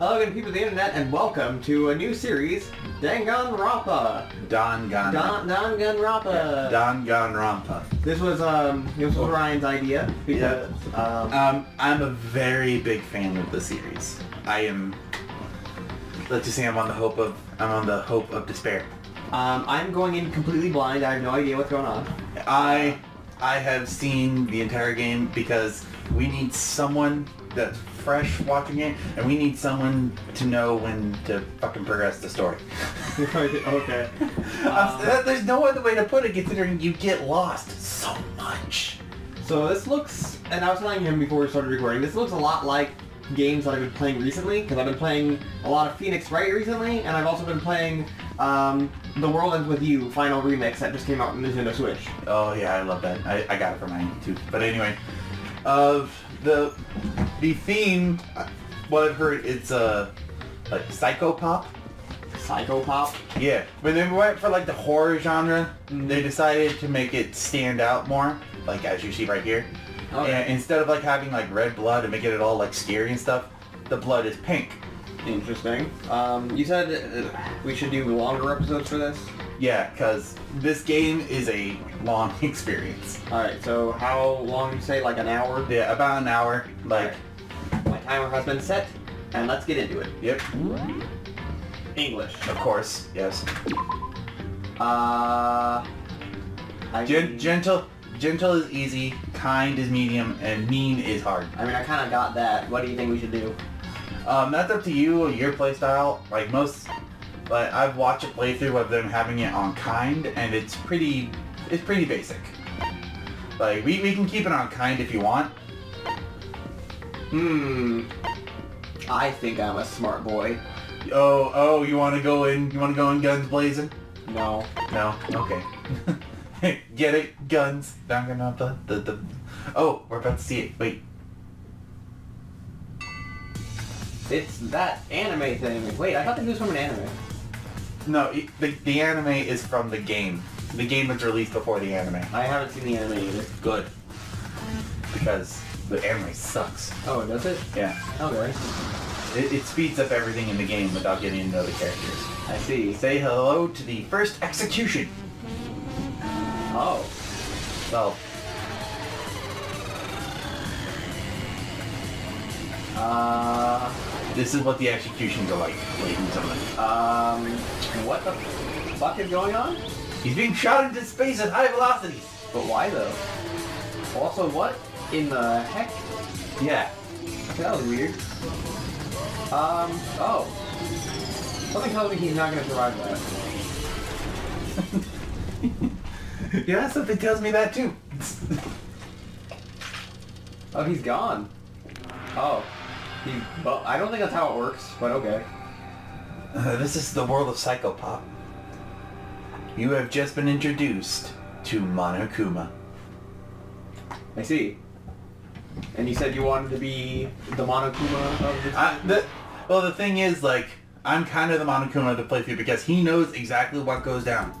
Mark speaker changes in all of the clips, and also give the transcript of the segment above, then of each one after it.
Speaker 1: Hello again, people of the internet, and welcome to a new series, Danganronpa.
Speaker 2: Don Gun.
Speaker 1: Don Danganronpa.
Speaker 2: Rampa.
Speaker 1: This was um, this was Ryan's idea because um,
Speaker 2: Um, I'm a very big fan of the series. I am. Let's just say I'm on the hope of. I'm on the hope of despair.
Speaker 1: um, I'm going in completely blind. I have no idea what's going on.
Speaker 2: I, I have seen the entire game because we need someone that's fresh watching it, and we need someone to know when to fucking progress the story.
Speaker 1: okay.
Speaker 2: I'm- There's no other way to put it, considering you get lost so much.
Speaker 1: So this looks, and I was telling him before we started recording, this looks a lot like games that I've been playing recently, because I've been playing a lot of Phoenix Wright recently, and I've also been playing um, The World Ends With You Final Remix that just came out on Nintendo Switch.
Speaker 2: Oh yeah, I love that. I, I got it for mine too. But anyway, of the the theme, uh, what I've heard, it's a like psychopop.
Speaker 1: Psychopop.
Speaker 2: Yeah, when they went for like the horror genre,
Speaker 1: Mhm.
Speaker 2: they decided to make it stand out more, like as you see right here.
Speaker 1: Okay.
Speaker 2: And instead of like having like red blood and making it all like scary and stuff, the blood is pink.
Speaker 1: Interesting. Um, you said uh, we should do longer episodes for this.
Speaker 2: Yeah, because this game is a long experience.
Speaker 1: All right. So how long? You say like an hour?
Speaker 2: Yeah, about an hour. Like,
Speaker 1: My timer has been set, and let's get into it.
Speaker 2: yep,
Speaker 1: English.
Speaker 2: of course, yes.
Speaker 1: Uh. I
Speaker 2: Gen-
Speaker 1: mean,
Speaker 2: gentle, gentle is easy, kind is medium, and mean is hard.
Speaker 1: I mean, I kind of got that. What do you think we should do?
Speaker 2: Um, that's up to you, your playstyle. Like most, like I've watched a playthrough of them having it on kind, and it's pretty, it's pretty basic. Like we, we can keep it on kind if you want.
Speaker 1: Hmm. I think I'm a smart boy.
Speaker 2: Oh, oh, you want to go in? You want to go in guns blazing?
Speaker 1: No.
Speaker 2: No. Okay. Get it? Guns. Danganronpa. The the. Oh, we're about to see it. Wait.
Speaker 1: It's that anime thing. Wait, I thought this was from an anime.
Speaker 2: No, it- the the anime is from the game. The game was released before the anime.
Speaker 1: I haven't seen the anime either.
Speaker 2: Good. Because the anime sucks.
Speaker 1: Oh, does it?
Speaker 2: Yeah.
Speaker 1: Okay.
Speaker 2: It, it speeds up everything in the game without getting into the characters.
Speaker 1: I see.
Speaker 2: Say hello to the first execution.
Speaker 1: Oh.
Speaker 2: Well,
Speaker 1: Uh.
Speaker 2: This is what the executions are like, ladies and gentlemen.
Speaker 1: Um. What the fuck is going on?
Speaker 2: He's being shot into space at high velocities.
Speaker 1: But why though? Also, what in the heck?
Speaker 2: Yeah.
Speaker 1: That was weird. Um. Oh. Something tells me he's not gonna survive that.
Speaker 2: yeah, something tells me that too.
Speaker 1: Oh, he's gone. Oh. He. Well, I don't think that's how it works, but okay.
Speaker 2: Uh, this is the world of Psychopop. You have just been introduced to Monokuma.
Speaker 1: I see. And you said you wanted to be the Monokuma of the
Speaker 2: I, the, well, the thing is, like, I'm kind of the Monokuma of the playthrough because he knows exactly what goes down.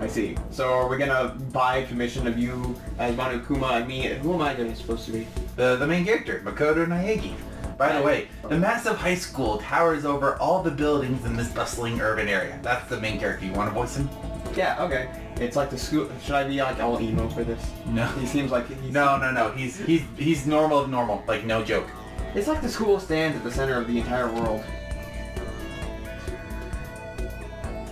Speaker 1: I see. So are we gonna buy commission of you as Monokuma and me? and Who am I gonna supposed to be?
Speaker 2: The, the main character, Makoto Naegi. By the way, the massive high school towers over all the buildings in this bustling urban area. That's the main character. You want to voice him?
Speaker 1: Yeah, okay. It's like the school. Should I be like all emo for this?
Speaker 2: No.
Speaker 1: He seems like he's.
Speaker 2: No, no, no. He's he's he's normal of normal. Like no joke.
Speaker 1: It's like the school stands at the center of the entire world.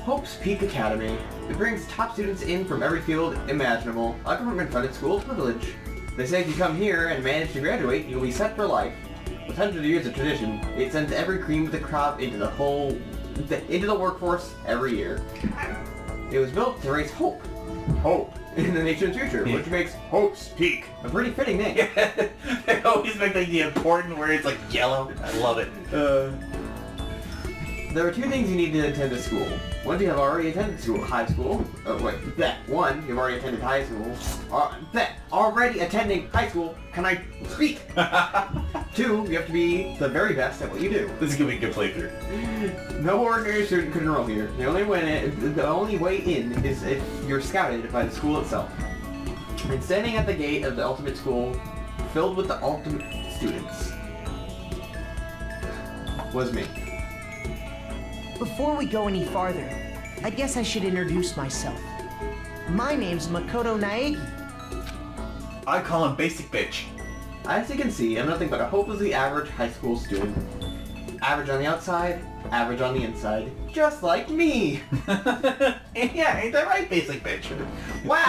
Speaker 1: Hope's Peak Academy. It brings top students in from every field imaginable. A government-funded school privilege. They say if you come here and manage to graduate, you'll be set for life. With hundreds of years of tradition, it sends every cream of the crop into the whole, into the workforce every year. It was built to raise hope. Hope in the nation's future, which makes Hope's Peak a pretty fitting name.
Speaker 2: they always make like the important words like yellow. I love it.
Speaker 1: Uh, there are two things you need to attend a school. One, you have already attended school, high school. Oh, wait, that. One, you've already attended high school. Uh, that. Already attending high school. Can I speak? Two, you have to be the very best at what you do.
Speaker 2: this is gonna be a good playthrough.
Speaker 1: No ordinary student can enroll here. The only way in, the only way in is if you're scouted by the school itself. And standing at the gate of the ultimate school, filled with the ultimate students. was me.
Speaker 3: Before we go any farther, I guess I should introduce myself. My name's Makoto Naegi.
Speaker 2: I call him basic bitch.
Speaker 1: As you can see, I'm nothing but a hopelessly average high school student. Average on the outside, average on the inside, just like me.
Speaker 2: yeah, ain't that right, basic bitch?
Speaker 1: Wow!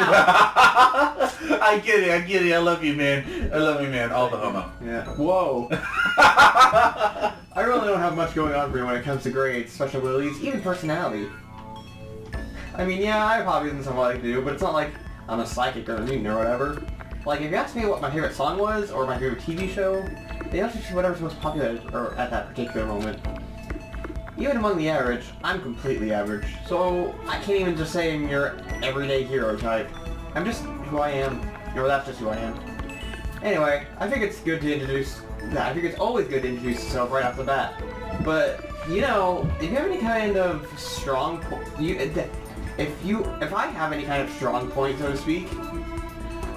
Speaker 2: I get it, I get it. I love you, man. I love you, man. All the homo.
Speaker 1: yeah. Whoa. I really don't have much going on for me when it comes to grades, special abilities, even personality. I mean, yeah, I have hobbies and stuff I like to do, but it's not like I'm a psychic or a mutant or whatever. Like, if you ask me what my favorite song was, or my favorite TV show, they also choose whatever's most popular or at that particular moment. Even among the average, I'm completely average, so I can't even just say I'm your everyday hero type. I'm just who I am, or that's just who I am. Anyway, I think it's good to introduce, I think it's always good to introduce yourself right off the bat. But, you know, if you have any kind of strong, you, if you, if I have any kind of strong point, so to speak,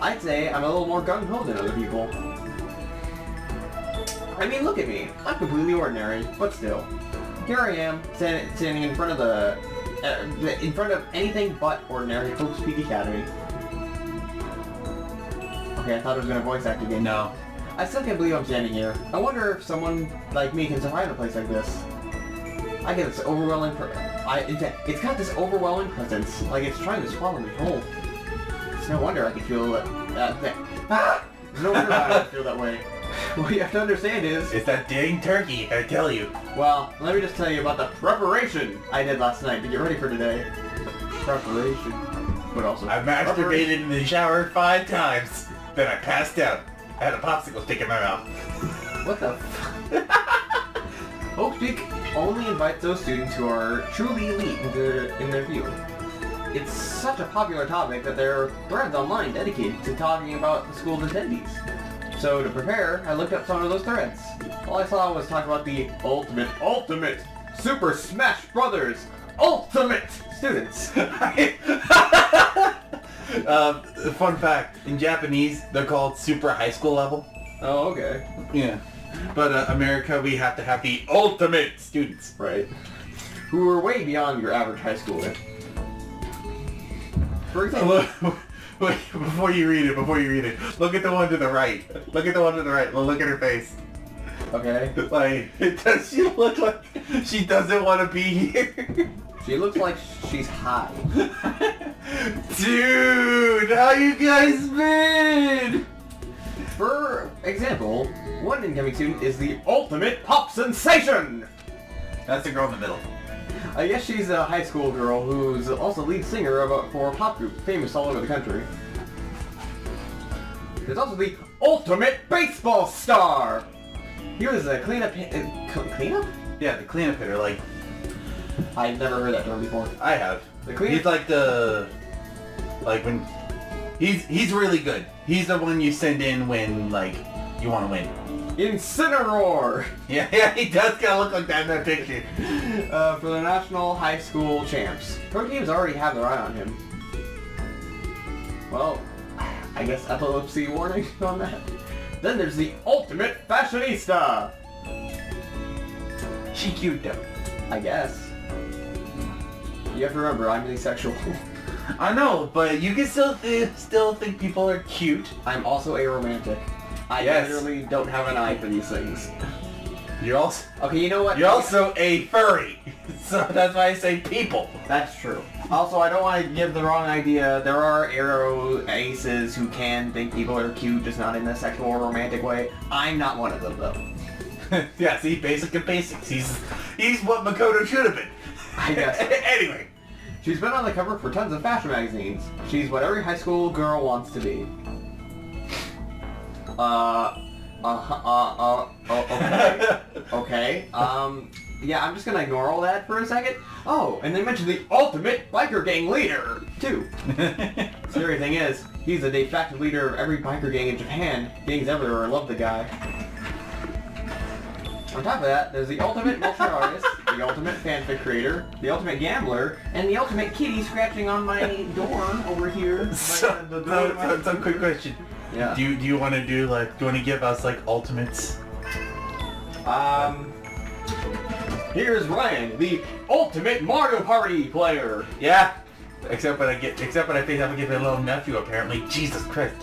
Speaker 1: I'd say I'm a little more gung-ho than other people. I mean, look at me. I'm completely ordinary, but still. Here I am, standing in front of the, uh, in front of anything but ordinary Hope's Peak Academy. Okay, I thought I was gonna voice act again.
Speaker 2: No.
Speaker 1: I still can't believe I'm standing here. I wonder if someone like me can survive in a place like this. I get this overwhelming. I it's got this overwhelming presence, like it's trying to swallow me whole. It's no wonder I can feel that. that, that ah! No wonder I feel that way. What you have to understand is,
Speaker 2: It's that dang turkey, I tell you.
Speaker 1: well, let me just tell you about the preparation I did last night to get ready for today. Preparation, but also
Speaker 2: I masturbated in the shower five times. Then I passed out. I had a popsicle stick in my mouth.
Speaker 1: What the fuck? Hope Peak only invites those students who are truly elite in their, in their field. It's such a popular topic that there are threads online dedicated to talking about the school's attendees. So to prepare, I looked up some of those threads. All I saw was talk about the ultimate, ultimate, Super Smash Brothers, ultimate students.
Speaker 2: um, fun fact, in Japanese, they're called super high school level.
Speaker 1: oh, okay.
Speaker 2: Yeah. But uh, America, we have to have the ultimate students.
Speaker 1: Right. Who are way beyond your average high schooler. For example,
Speaker 2: Look, wait, before you read it, before you read it, look at the one to the right. Look at the one to the right. Look at her face.
Speaker 1: okay.
Speaker 2: Like, does she look like she doesn't want to be here?
Speaker 1: She looks like she's high.
Speaker 2: Dude, how you guys been?
Speaker 1: For example, one incoming student is the ultimate pop sensation!
Speaker 2: That's the girl in the middle.
Speaker 1: I guess she's a high school girl who's also lead singer of a, for a pop group famous all over the country. There's also the ultimate baseball star! He was a cleanup... Uh, cl- cleanup?
Speaker 2: Yeah, the cleanup hitter. Like
Speaker 1: I've never heard that term before.
Speaker 2: I have.
Speaker 1: The cleanup...
Speaker 2: He's like the like when he's he's really good. He's the one you send in when like you want to win.
Speaker 1: Incineroar!
Speaker 2: Yeah, yeah, he does kind of look like that in that picture.
Speaker 1: uh, for the national high school champs. Pro teams already have their eye on him. Well, I guess epilepsy warning on that. Then there's the ultimate fashionista.
Speaker 2: She cute though.
Speaker 1: I guess. You have to remember, I'm asexual.
Speaker 2: I know, but you can still th- still think people are cute.
Speaker 1: I'm also a romantic. I
Speaker 2: Yes.
Speaker 1: literally don't have an eye for these things.
Speaker 2: You're also
Speaker 1: Okay, you know what?
Speaker 2: you're also a furry, so that's why I say people.
Speaker 1: That's true. Also, I don't want to give the wrong idea. There are aro aces who can think people are cute, just not in a sexual or romantic way. I'm not one of them, though.
Speaker 2: yeah, see, basic and basics. He's he's what Makoto should have been.
Speaker 1: I guess.
Speaker 2: anyway,
Speaker 1: She's been on the cover for tons of fashion magazines. She's what every high school girl wants to be. Uh, uh, uh, uh, oh, okay. okay, um, yeah, I'm just gonna ignore all that for a second. Oh, and they mentioned the ultimate biker gang leader, too. Scary thing is, he's the de facto leader of every biker gang in Japan. Gangs everywhere love the guy. On top of that, there's the ultimate martial artist, the ultimate fanfic creator, the ultimate gambler, and the ultimate kitty scratching on my door over here.
Speaker 2: so,
Speaker 1: Right, the door
Speaker 2: so,
Speaker 1: to my-
Speaker 2: so, so quick question.
Speaker 1: Yeah.
Speaker 2: Do you do you want to do like do you want to give us like ultimates?
Speaker 1: Um, here's Ryan, the ultimate Mario Party player.
Speaker 2: Yeah. Except when I get, except when I face up against my little nephew, apparently. Jesus Christ.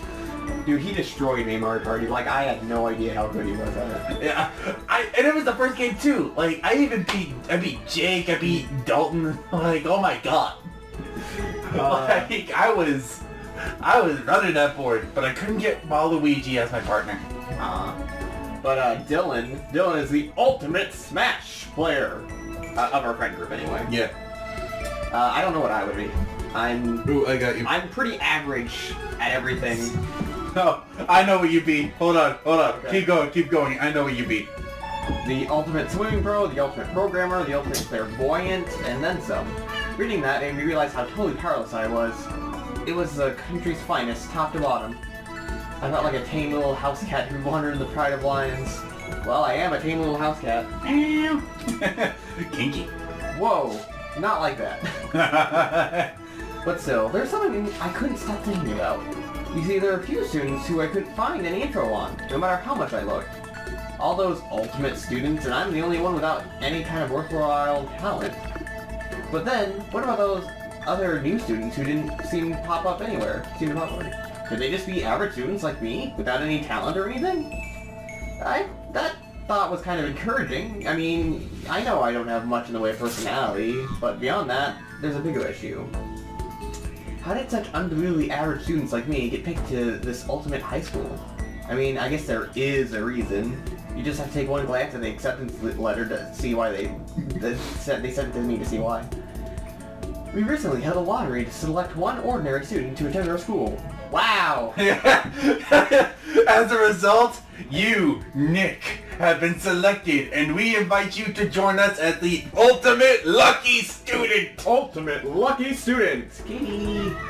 Speaker 1: Dude, he destroyed me in Mario Party. Like, I had no idea how good he was at it.
Speaker 2: Yeah, I and it was the first game too. Like I even beat, I beat Jake, I beat Dalton. Like oh my god.
Speaker 1: Uh,
Speaker 2: like I was, I was running that board, but I couldn't get Waluigi as my partner.
Speaker 1: Uh, but uh, Dylan, Dylan is the ultimate Smash player uh, of our friend group, anyway.
Speaker 2: Yeah.
Speaker 1: Uh, I don't know what I would be. I'm
Speaker 2: Ooh, I got you.
Speaker 1: I'm pretty average at everything.
Speaker 2: No, I know what you be. Hold on, hold on.
Speaker 1: Okay.
Speaker 2: Keep going, keep going. I know what you be.
Speaker 1: The ultimate swimming pro, the ultimate programmer, the ultimate clairvoyant, and then some. Reading that made me realize how totally powerless I was. It was the country's finest, top to bottom. I felt like a tame little house cat who wandered in the pride of lions. Well, I am a tame little house cat.
Speaker 2: Kinky.
Speaker 1: Whoa, not like that. But still, there's something I couldn't stop thinking about. You see, there are a few students who I couldn't find an intro on, no matter how much I looked. All those ultimate students, and I'm the only one without any kind of worthwhile talent. But then, what about those other new students who didn't seem to pop up anywhere? Seem to pop up. Could they just be average students like me, without any talent or anything? I that thought was kind of encouraging. I mean, I know I don't have much in the way of personality, but beyond that, there's a bigger issue. How did such unbelievably average students like me get picked to this ultimate high school? I mean, I guess there is a reason. You just have to take one glance at the acceptance letter to see why they they sent they sent it to me to see why. We recently held a lottery to select one ordinary student to attend our school. Wow!
Speaker 2: As a result, you, Nic, have been selected, and we invite you to join us as the ultimate lucky student.
Speaker 1: Ultimate lucky student!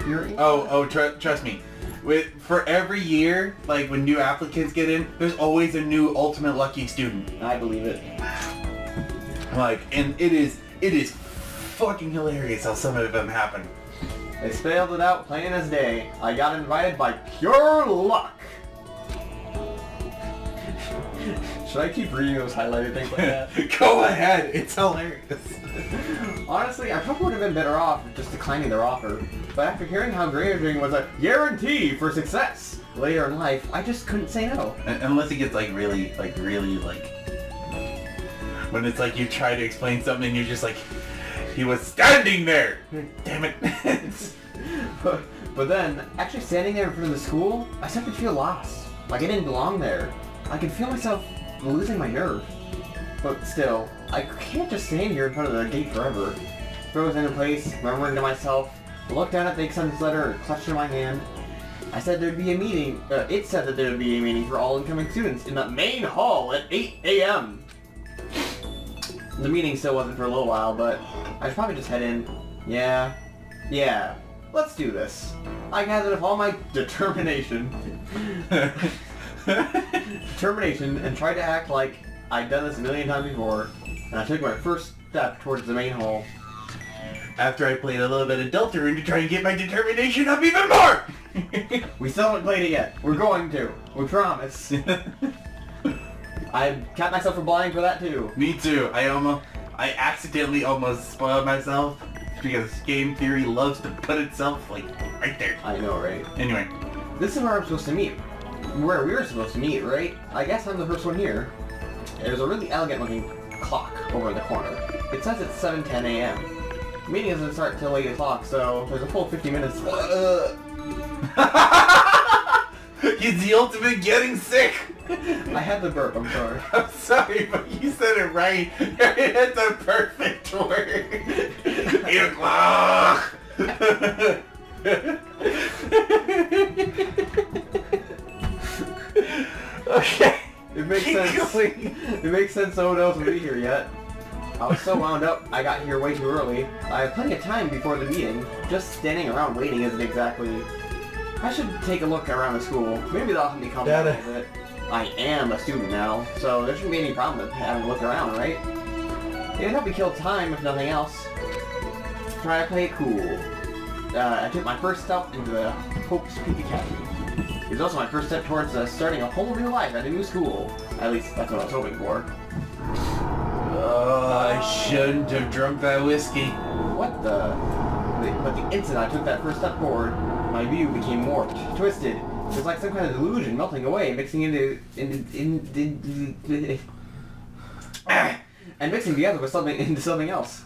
Speaker 1: You're
Speaker 2: Oh, oh, tr- trust me. With for every year, like when new applicants get in, there's always a new ultimate lucky student.
Speaker 1: I believe it.
Speaker 2: Like, and it is, it is fucking hilarious how some of them happen.
Speaker 1: I spelled it out plain as day. I got invited by pure luck. Should I keep reading those highlighted things like that?
Speaker 2: Go ahead, it's hilarious.
Speaker 1: Honestly, I probably would have been better off just declining their offer. But after hearing how grading was a guarantee for success later in life, I just couldn't say no.
Speaker 2: Un- Unless it gets like really, like really, like when it's like you try to explain something and you're just like, he was standing there. Damn it.
Speaker 1: but, but then, actually standing there in front of the school, I started to feel lost. Like I didn't belong there. I could feel myself losing my nerve. But still, I can't just stand here in front of the gate forever. Frozen in place, murmuring to myself, looked down at the acceptance letter clutched in my hand. I said there'd be a meeting, uh, it said that there'd be a meeting for all incoming students in the main hall at 8 a.m. The meeting still wasn't for a little while, but I should probably just head in. Yeah, yeah, let's do this. I gathered up all my determination, determination, and tried to act like I'd done this a million times before, and I took my first step towards the main hall.
Speaker 2: After I played a little bit of Deltarune to try and get my determination up even more.
Speaker 1: We still haven't played it yet. We're going to. We promise. I kept myself from blind for that too.
Speaker 2: Me too. I almost, I accidentally almost spoiled myself because game theory loves to put itself like right there.
Speaker 1: I know, right?
Speaker 2: Anyway,
Speaker 1: This is where I'm supposed to meet. Where we were supposed to meet, right? I guess I'm the first one here. There's a really elegant looking clock over in the corner. It says it's 7.10 a.m. Meeting doesn't start till 8 o'clock, so there's a full 50 minutes.
Speaker 2: he's the ultimate getting sick.
Speaker 1: I had the burp, I'm sorry.
Speaker 2: I'm sorry, but you said it right. It's a perfect word. Okay.
Speaker 1: It makes
Speaker 2: Keep
Speaker 1: sense.
Speaker 2: going.
Speaker 1: It makes sense no one else will be here yet. I was so wound up, I got here way too early. I have plenty of time before the meeting. Just standing around waiting isn't exactly... I should take a look around the school. Maybe that'll help me a
Speaker 2: Dada.
Speaker 1: little. I am a student now, so there shouldn't be any problem with having a look around, right? It'd help me kill time, if nothing else. Try to play it cool. Uh, I took my first step into the Hope's Peak Academy. It was also my first step towards uh, starting a whole new life at a new school. At least, that's what I was hoping for.
Speaker 2: Oh, I shouldn't have drunk that whiskey.
Speaker 1: What the? But the instant I took that first step forward, my view became warped, twisted. It was like some kind of delusion melting away, mixing into... in, in, in, and mixing together with something into something else.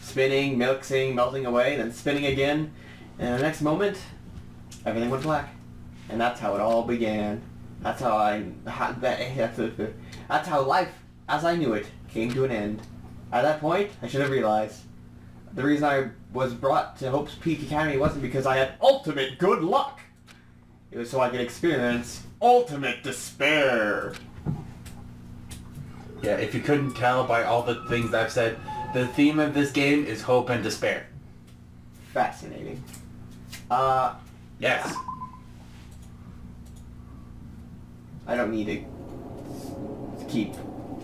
Speaker 1: Spinning, mixing, melting away, then spinning again, and the next moment, everything went black. And that's how it all began. That's how I... That's how life, as I knew it, came to an end. At that point, I should have realized. The reason I was brought to Hope's Peak Academy wasn't because I had ultimate good luck. It was so I could experience ultimate despair.
Speaker 2: Yeah, if you couldn't tell by all the things I've said, the theme of this game is hope and despair.
Speaker 1: Fascinating. Uh,
Speaker 2: Yes.
Speaker 1: I don't need to keep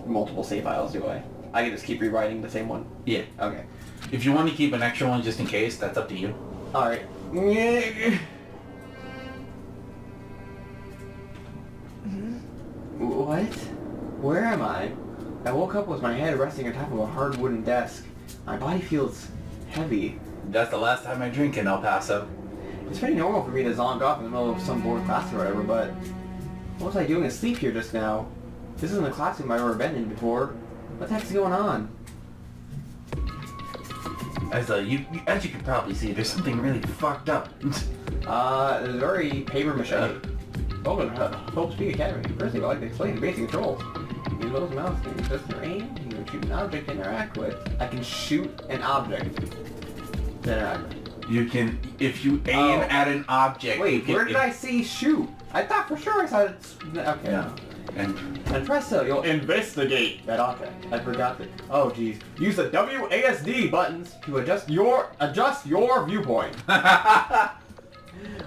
Speaker 1: multiple save files, do I? I can just keep rewriting the same one.
Speaker 2: Yeah.
Speaker 1: Okay.
Speaker 2: If you want to keep an extra one just in case, that's up to you.
Speaker 1: Alright. Mm-hmm. What? Where am I? I woke up with my head resting on top of a hard wooden desk. My body feels heavy.
Speaker 2: That's the last time I drink in El Paso.
Speaker 1: It's pretty normal for me to zonk off in the middle of some bored class or whatever, but what was I doing asleep here just now? This isn't a classroom I've ever been in before. What the heck's going on?
Speaker 2: As uh, you, as you can probably see, there's something really fucked up.
Speaker 1: Uh, there's very paper mache.
Speaker 2: Uh.
Speaker 1: Welcome to Hope's Peak Academy. First, I'd like to explain the basic controls. You Use those mouse to adjust your aim. You can shoot an object to interact with. I can shoot an object to interact with.
Speaker 2: you can, if you aim
Speaker 1: Oh.
Speaker 2: at an object.
Speaker 1: Wait,
Speaker 2: can,
Speaker 1: where did I see shoot? I thought for sure I saw it. Okay.
Speaker 2: No. And
Speaker 1: And presto, you'll investigate that object. I forgot that. Oh geez. Use the WASD buttons to adjust your adjust your viewpoint.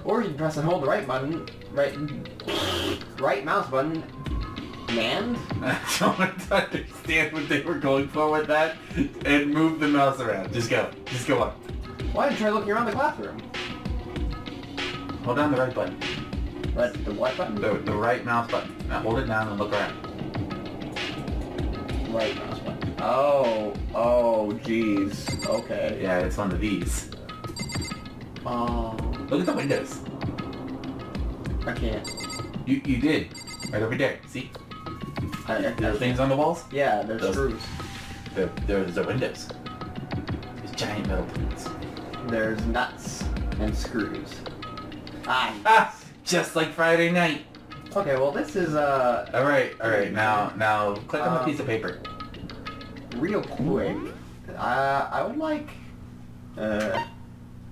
Speaker 1: or you can press and hold the right button, right right mouse button, and
Speaker 2: I don't understand what they were going for with that. And move the mouse around. Just go. Just go on.
Speaker 1: why did you try looking around the classroom?
Speaker 2: Hold down the right button.
Speaker 1: But the what button?
Speaker 2: The, the right mouse button. Now hold it down and look around.
Speaker 1: right mouse button. Oh, oh, jeez. Okay.
Speaker 2: Yeah, it's one of these.
Speaker 1: Oh,
Speaker 2: Look at the windows.
Speaker 1: I can't.
Speaker 2: You you did. Right over there. See?
Speaker 1: I, I,
Speaker 2: There are
Speaker 1: I,
Speaker 2: things on the walls?
Speaker 1: yeah, there's
Speaker 2: Those-
Speaker 1: screws.
Speaker 2: There, there's the windows. There's giant metal plates.
Speaker 1: There's nuts and screws. Ah.
Speaker 2: Ah! Just like Friday night.
Speaker 1: Okay, well this is uh
Speaker 2: Alright, alright, now now click on the
Speaker 1: Um,
Speaker 2: piece of paper.
Speaker 1: real quick. Uh, I would like uh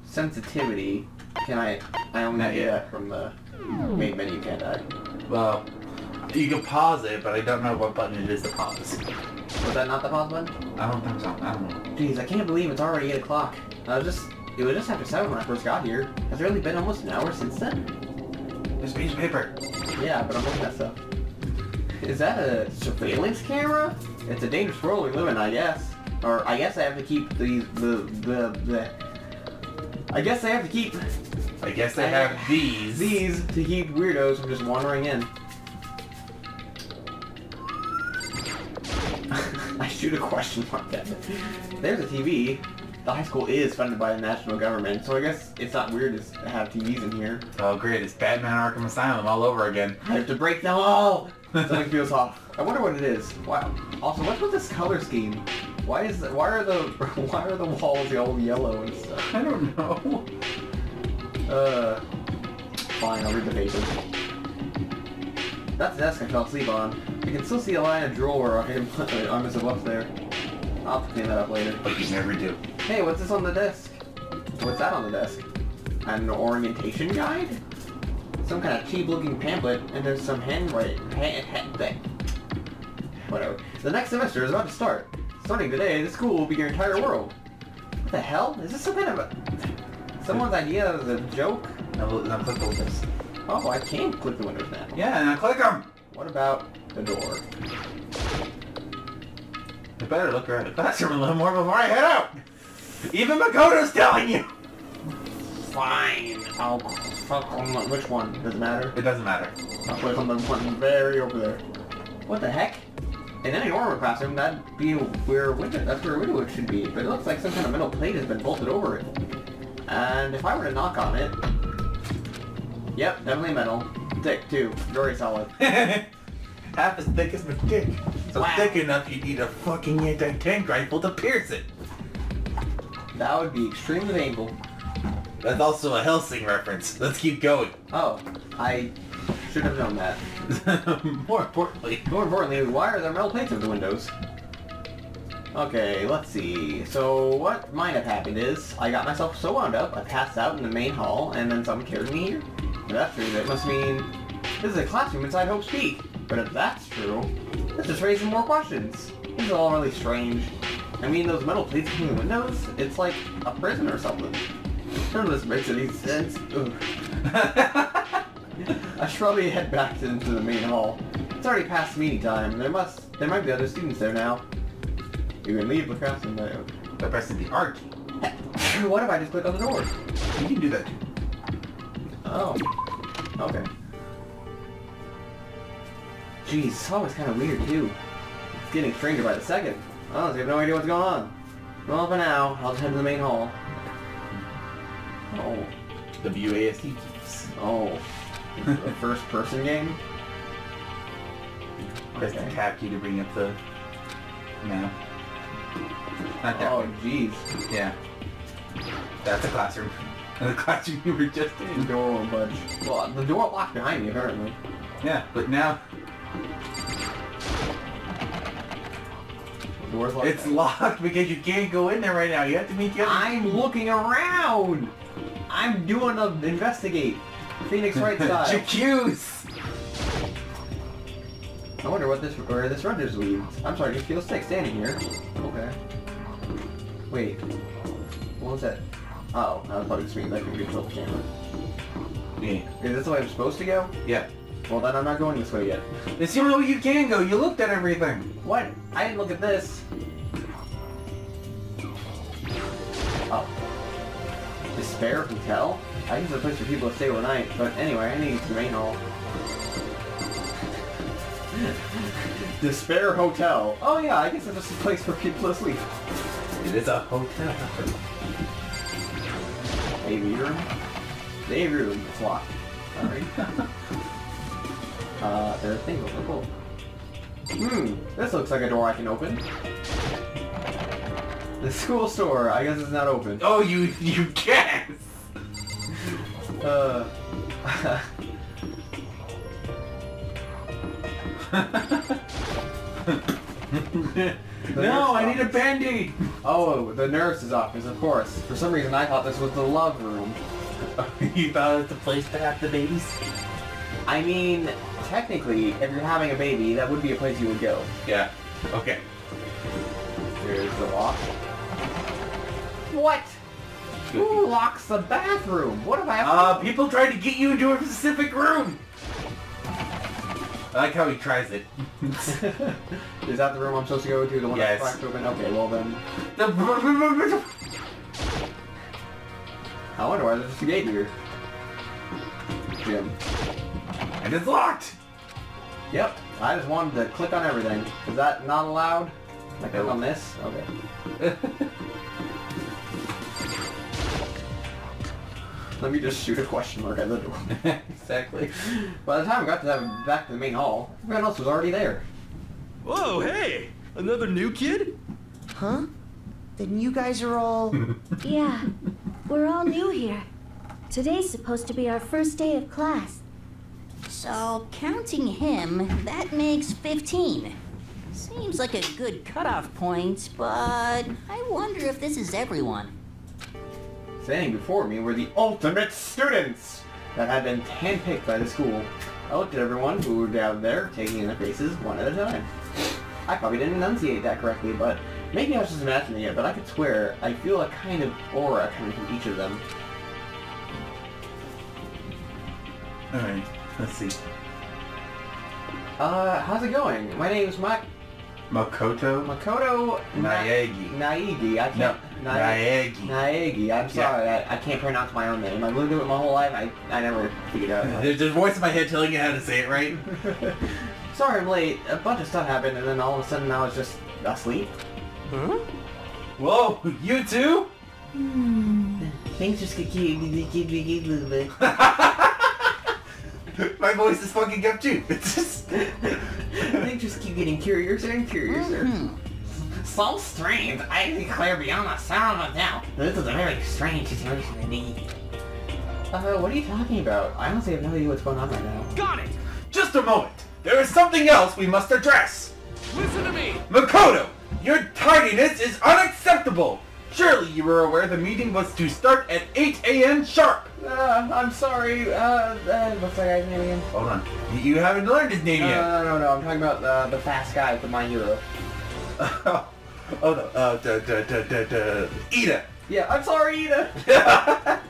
Speaker 1: sensitivity. Can I? I only
Speaker 2: Not
Speaker 1: get that from the main menu, can't I?
Speaker 2: Well, you can pause it, but I don't know what button it is to pause.
Speaker 1: Was that not the pause button?
Speaker 2: I don't think so. I don't know.
Speaker 1: Jeez, I can't believe it's already eight o'clock. I was just. It was just after seven when I first got here. Has it really been almost an hour since then?
Speaker 2: There's a piece of paper.
Speaker 1: Yeah, but I'm looking at stuff. Is that a surveillance camera? It's a dangerous world we live in, I guess. Or I guess I have to keep these the the the. I guess I have to keep
Speaker 2: I guess they have these.
Speaker 1: these to keep weirdos from just wandering in. I shoot a question mark at it. There's a TV. The high school is funded by the national government, so I guess it's not weird to have TVs in here.
Speaker 2: Oh great, it's Batman Arkham Asylum all over again.
Speaker 1: I have to break them all! Something feels off. I wonder what it is. Wow. Also, what's with this color scheme? Why is why are the why are the walls all yellow and stuff?
Speaker 2: I don't know.
Speaker 1: Uh, fine, I'll read the paper. That's the desk I fell asleep on. I can still see a line of drawer on on Mr. There. I'll have to clean that up later.
Speaker 2: But you never do.
Speaker 1: Hey, what's this on the desk? What's that on the desk? An orientation guide? Some kind of cheap-looking pamphlet, and there's some handwriting. Hand, hand thing. Whatever. The next semester is about to start. Starting today, the school will be your entire world. What the hell? Is this some kind of a... Someone's idea of a joke?
Speaker 2: Now, now click the windows.
Speaker 1: Oh, I can click the windows now.
Speaker 2: Yeah, now click them.
Speaker 1: What about the door?
Speaker 2: You better look around the classroom a little more before I head out. Even Makoto's telling you.
Speaker 1: Fine. I'll fuck on the, which one? Does it matter?
Speaker 2: It doesn't matter.
Speaker 1: I'll click on the one very over there. What the heck? in any normal classroom, that'd be where window, that's where a window should be. But it looks like some kind of metal plate has been bolted over it. And if I were to knock on it, yep, definitely metal. Thick too, very solid.
Speaker 2: Half as thick as my dick. So
Speaker 1: Wow.
Speaker 2: thick enough you need a fucking anti-tank rifle to pierce it.
Speaker 1: That would be extremely painful.
Speaker 2: That's also a Hellsing reference. Let's keep going.
Speaker 1: Oh, I should have known that.
Speaker 2: More importantly,
Speaker 1: More importantly, why are there metal plates over the windows? Okay, let's see. So what might have happened is I got myself so wound up, I passed out in the main hall, and then someone carried me here. If that's true, that must mean this is a classroom inside Hope's Peak. But if that's true, this just raises more questions. This is all really strange. I mean, those metal plates between the windows, it's like a prison or something. None of this makes any sense. I should probably head back into the main hall. It's already past meeting time. There must, there might be other students there now. You can leave the classroom. But
Speaker 2: by pressing the R key.
Speaker 1: what if I just click on the door?
Speaker 2: You can do that too.
Speaker 1: Oh. Okay. Jeez, this hall is kind of weird too. It's getting stranger by the second. Oh, I they have no idea what's going on. Well, for now, I'll just head to the main hall. Oh.
Speaker 2: The WASD keys.
Speaker 1: Oh. A first person game?
Speaker 2: Press the
Speaker 1: Okay.
Speaker 2: tab key to bring up the map. Not that
Speaker 1: Oh, jeez.
Speaker 2: Yeah. That's a classroom. the classroom you were just in.
Speaker 1: The door won't budge. Well, the door locked behind me, apparently.
Speaker 2: Yeah, but now
Speaker 1: door's locked.
Speaker 2: it's locked because you can't go in there Wright now. You have to meet the other.
Speaker 1: I'm looking around! I'm doing a investigate. Phoenix right style.
Speaker 2: Jacuse!
Speaker 1: I wonder what this where this runners leads. I'm sorry, you feel sick standing here. Okay. Wait. What was that? Oh, I was probably just mean like a control the camera.
Speaker 2: Yeah.
Speaker 1: Is this the way I'm supposed to go?
Speaker 2: Yeah.
Speaker 1: Well then I'm not going this way yet.
Speaker 2: It's the only way you can go. You looked at everything.
Speaker 1: What? I didn't look at this. Oh. Despair Hotel? I think it's a place for people to stay overnight, but anyway, I need to get to the main hall. Despair Hotel. Oh yeah, I guess it's just a place for people to sleep.
Speaker 2: It is a hotel.
Speaker 1: AV room? The AV room, it's locked. Alright. uh, things open, cool. Hmm, this looks like a door I can open. The school store, I guess it's not open.
Speaker 2: Oh, you you guess.
Speaker 1: Uh,
Speaker 2: no, I need a band-aid.
Speaker 1: oh, the nurse's office, of course. For some reason I thought this was the love room.
Speaker 2: you thought it was the place to have the babies?
Speaker 1: I mean, technically, if you're having a baby, that would be a place you would go.
Speaker 2: Yeah. Okay.
Speaker 1: There's the lock. What? Who locks the bathroom? What if I have
Speaker 2: Uh, people tried to get you into a specific room. I like how he tries it.
Speaker 1: Is that the room I'm supposed to go to? The one
Speaker 2: Yes.
Speaker 1: that's cracked open? Okay, well then.
Speaker 2: The-
Speaker 1: I wonder why there's just a gate here. Jim.
Speaker 2: And it's locked.
Speaker 1: Yep. I just wanted to click on everything. Is that not allowed? I click on this? Okay. Let me just shoot a question mark at the door.
Speaker 2: exactly.
Speaker 1: By the time I got to that, back to the main hall, everyone else was already there.
Speaker 4: Whoa, hey! Another new kid?
Speaker 3: Huh? Then you guys are all...
Speaker 5: Yeah, we're all new here. Today's supposed to be our first day of class.
Speaker 6: So, counting him, that makes 15. Seems like a good cutoff point, but I wonder if this is everyone.
Speaker 1: Standing before me were the ultimate students that had been handpicked by the school. I looked at everyone who were down there, taking in their faces one at a time. I probably didn't enunciate that correctly, but maybe I was just imagining it, but I could swear I feel a kind of aura coming from each of them.
Speaker 2: Alright, let's see.
Speaker 1: Uh, how's it going? My name's Mak-
Speaker 2: Makoto
Speaker 1: Makoto Na-
Speaker 2: Naegi.
Speaker 1: Naegi. I
Speaker 2: No,
Speaker 1: can't... Na-
Speaker 2: Naegi.
Speaker 1: Naegi. I'm sorry, I, I can't pronounce my own name. I've lived it my whole life. I, I never figured out.
Speaker 2: There's a voice in my head telling you how to say it right.
Speaker 1: Sorry I'm late. A bunch of stuff happened and then all of a sudden I was just asleep.
Speaker 4: Huh?
Speaker 2: Whoa, you too?
Speaker 1: Things just get keep, keep, keep, keep a little bit.
Speaker 2: My voice is fucking up too. It's just...
Speaker 1: Things just keep getting curiouser and curiouser. So strange. I declare beyond a sound of a doubt. This is a very strange situation indeed. Uh, what are you talking about? I honestly have no idea what's going on right now.
Speaker 4: Got it!
Speaker 2: Just a moment. There is something else we must address.
Speaker 4: Listen to me!
Speaker 2: Makoto, your tardiness is unacceptable. Surely you were aware the meeting was to start at 8 a.m. sharp.
Speaker 1: Uh, I'm sorry. Uh, uh, what's that guy's name again?
Speaker 2: Hold on. You- You haven't learned his name
Speaker 1: No,
Speaker 2: yet.
Speaker 1: no, no, no. I'm talking about uh, the fast guy from My Hero.
Speaker 2: oh no. Uh, da, da, da, da, da. Iida.
Speaker 1: Yeah, I'm sorry, Iida.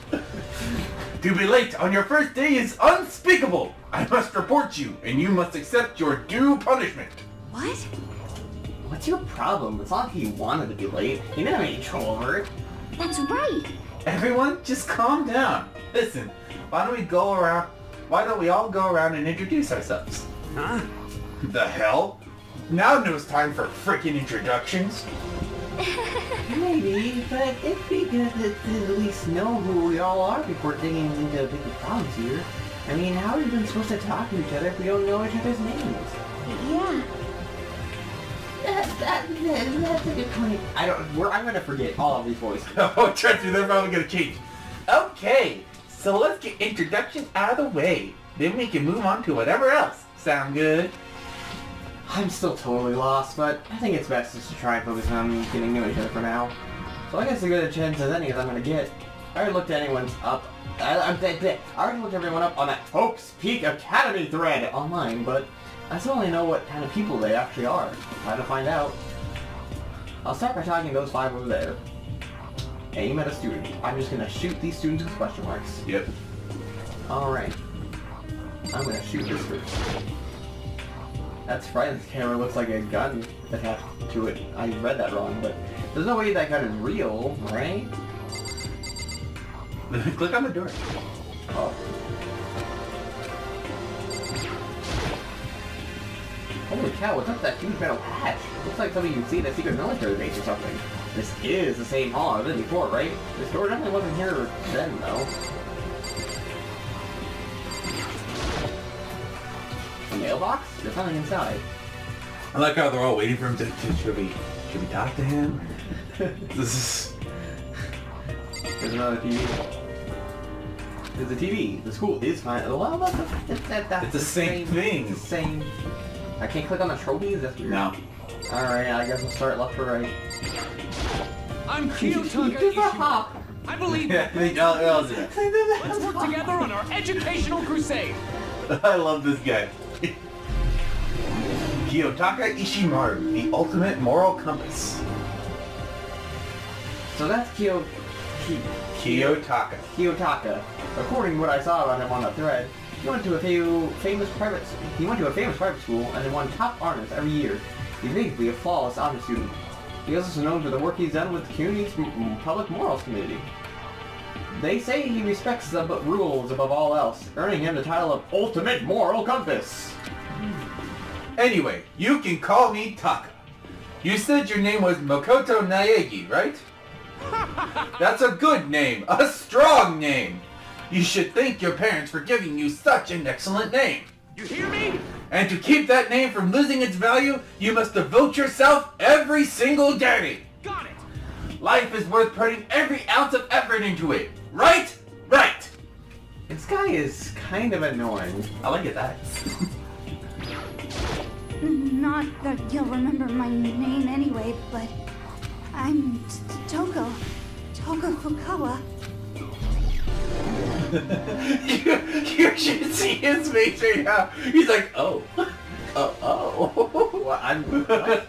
Speaker 2: To be late on your first day is unspeakable. I must report you, and you must accept your due punishment.
Speaker 6: What?
Speaker 1: What's your problem? It's not like he wanted to be late. He didn't have any control over it.
Speaker 5: That's right.
Speaker 2: Everyone, just calm down. Listen, why don't we go around? Why don't we all go around and introduce ourselves?
Speaker 4: Huh?
Speaker 2: The hell? Now knows time for freaking introductions.
Speaker 1: Maybe, but it'd be good to at least know who we all are before digging into bigger problems here. I mean, how are we even supposed to talk to each other if we don't know each other's names?
Speaker 5: Yeah.
Speaker 1: That, that, that, that's a good point. I don't. We're, I'm gonna forget all of these voices.
Speaker 2: oh, trust me, they're probably gonna change. Okay, so let's get introduction out of the way. Then we can move on to whatever else. Sound good?
Speaker 1: I'm still totally lost, but I think it's best just to try and focus on getting to know each other for now. So I guess the good a chance as any as I'm gonna get. I already looked at anyone's up. I, I, I, I already looked everyone up on that Hope's Peak Academy thread online, but I still only know what kind of people they actually are. Trying to find out. I'll start by talking to those five over there. Aim at a student. I'm just gonna shoot these students with question marks.
Speaker 2: Yep.
Speaker 1: Alright. I'm gonna shoot this first. That's right, this camera looks like a gun attached to it. I read that wrong, but there's no way that gun is real, right?
Speaker 2: Click on the door.
Speaker 1: Oh. Cow, what's up with that huge metal hatch? Looks like something you'd see in a secret military base or something. This is the same hall I've been before, right? This door definitely wasn't here then, though. A mailbox? There's nothing inside.
Speaker 2: I like how they're all waiting for him to, to should we should we talk to him? this is
Speaker 1: There's another TV. There's a TV. The school is fine. Well, that's, that's, that's
Speaker 2: It's the same thing.
Speaker 1: It's the same. I can't click on the trophies? That's weird.
Speaker 2: no.
Speaker 1: Alright, I guess we'll start left or right.
Speaker 4: I'm Kiyotaka
Speaker 1: There's a hop.
Speaker 4: I believe
Speaker 2: Yeah, I'll, I'll that.
Speaker 4: let's work together on our educational crusade.
Speaker 2: I love this guy. Kiyotaka Ishimaru, the ultimate moral compass.
Speaker 1: So that's Kyo... Ki,
Speaker 2: Kiyotaka.
Speaker 1: Kiyotaka. According to what I saw about him on the thread, he went to a few famous private... He went to a famous private school and then won top honors every year. He's basically a flawless honor student. He is also known for the work he's done with the community's m- m- public morals committee. They say he respects the bu- rules above all else, earning him the title of Ultimate Moral Compass.
Speaker 2: Anyway, you can call me Taka. You said your name was Makoto Naegi, right? That's a good name, a strong name. You should thank your parents for giving you such an excellent name.
Speaker 4: You hear me?
Speaker 2: And to keep that name from losing its value, you must devote yourself every single day.
Speaker 4: Got it.
Speaker 2: Life is worth putting every ounce of effort into it. Right? Right.
Speaker 1: This guy is kind of annoying.
Speaker 2: I like it that.
Speaker 5: Not that you'll remember my name anyway, but I'm T- T- Toko. Toko Fukawa.
Speaker 2: You, you should see his face right now. He's like, oh. Oh, oh.
Speaker 1: Well, I'm... what?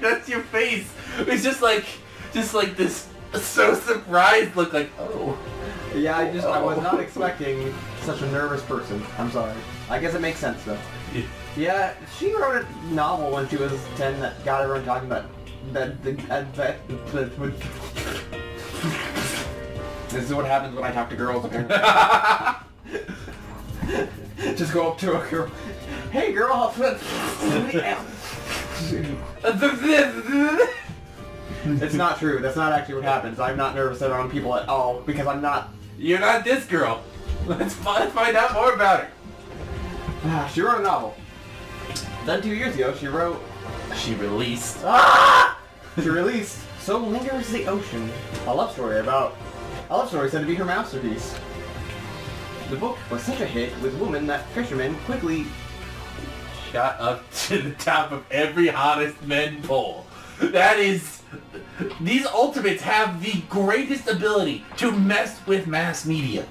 Speaker 2: That's your face. It's just like, just like this so surprised look like, oh.
Speaker 1: Yeah, I just I was
Speaker 2: Oh.
Speaker 1: not expecting such a nervous person. I'm sorry. I guess it makes sense though.
Speaker 2: Yeah.
Speaker 1: Yeah, she wrote a novel when she was ten that got everyone talking about that the uh, that, that, that This is what happens when I talk to girls apparently. just go up to a girl. Hey girl! it's not true. That's not actually what happens. I'm not nervous around people at all because I'm not.
Speaker 2: You're not this girl. Let's find, find out more about her.
Speaker 1: Ah, she wrote a novel. Then two years ago, she wrote.
Speaker 2: She released.
Speaker 1: She released "So Lingers the Ocean," a love story about love story said to be her masterpiece. The book was such a hit with women that fishermen quickly
Speaker 2: Shot up to the top of every hottest men poll. That is... These ultimates have the greatest ability to mess with mass media.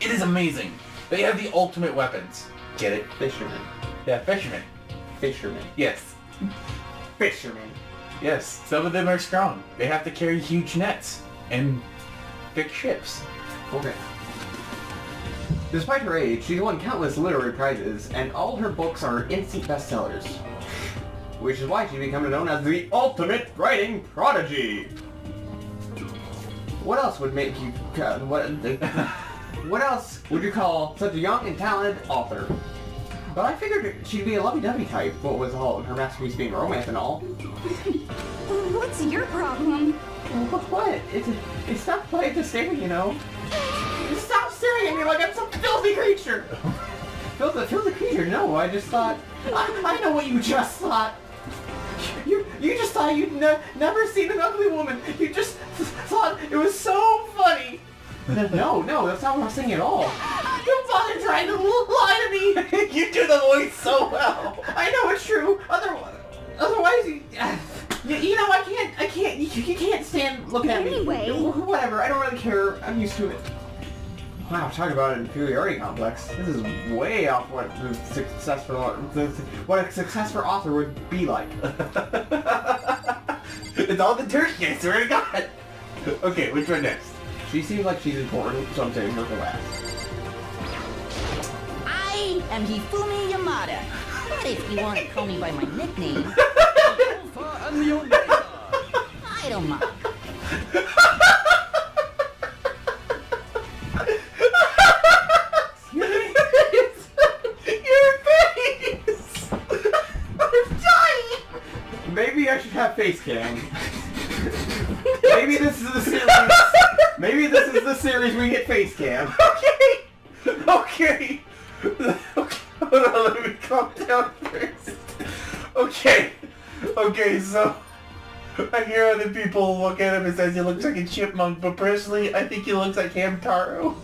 Speaker 2: It is amazing. They have the ultimate weapons. Get it?
Speaker 1: fishermen,
Speaker 2: Yeah, fishermen.
Speaker 1: fishermen,
Speaker 2: Yes.
Speaker 1: fishermen.
Speaker 2: Yes, some of them are strong. They have to carry huge nets and fix ships.
Speaker 1: Okay. Despite her age, she's won countless literary prizes, and all her books are instant bestsellers. Which is why she's became known as the ultimate writing prodigy. What else would make you... uh, What, what else would you call such a young and talented author? But I figured she'd be a lovey-dovey type, what with all her masterpiece being romance and all.
Speaker 5: What's your problem?
Speaker 1: What? What? It's, it's not play to stare, you know. Stop staring at me like I'm some filthy creature. filthy, filthy creature? No, I just thought. I, I know what you just thought. You you just thought you'd ne- never seen an ugly woman. You just thought it was so funny. No, no, that's not what I'm saying at all. Don't bother trying to lie to me.
Speaker 2: you do the voice so well.
Speaker 1: I know it's true. Otherwise, otherwise, you, you, you know, I can't, I can't, you, you can't stand looking at
Speaker 5: Anyway.
Speaker 1: me. Wh- Whatever, I don't really care. I'm used to it. Wow, talk about an inferiority complex. This is way off what the successful, the, what a successful author would be like.
Speaker 2: it's all the turkey, I swear to God. Okay, which one next?
Speaker 1: She seems like she's important, so I'm saving her for last.
Speaker 6: I am Hifumi Yamada. But if you want to call me by my nickname, I don't mind.
Speaker 1: Maybe I should have face cam. Maybe this is the series. Maybe this is the series we get face cam.
Speaker 2: Okay! Okay! Okay, hold on, let me calm down first. Okay. Okay, so I hear other people look at him and says he looks like a chipmunk, but personally I think he looks like Hamtaro.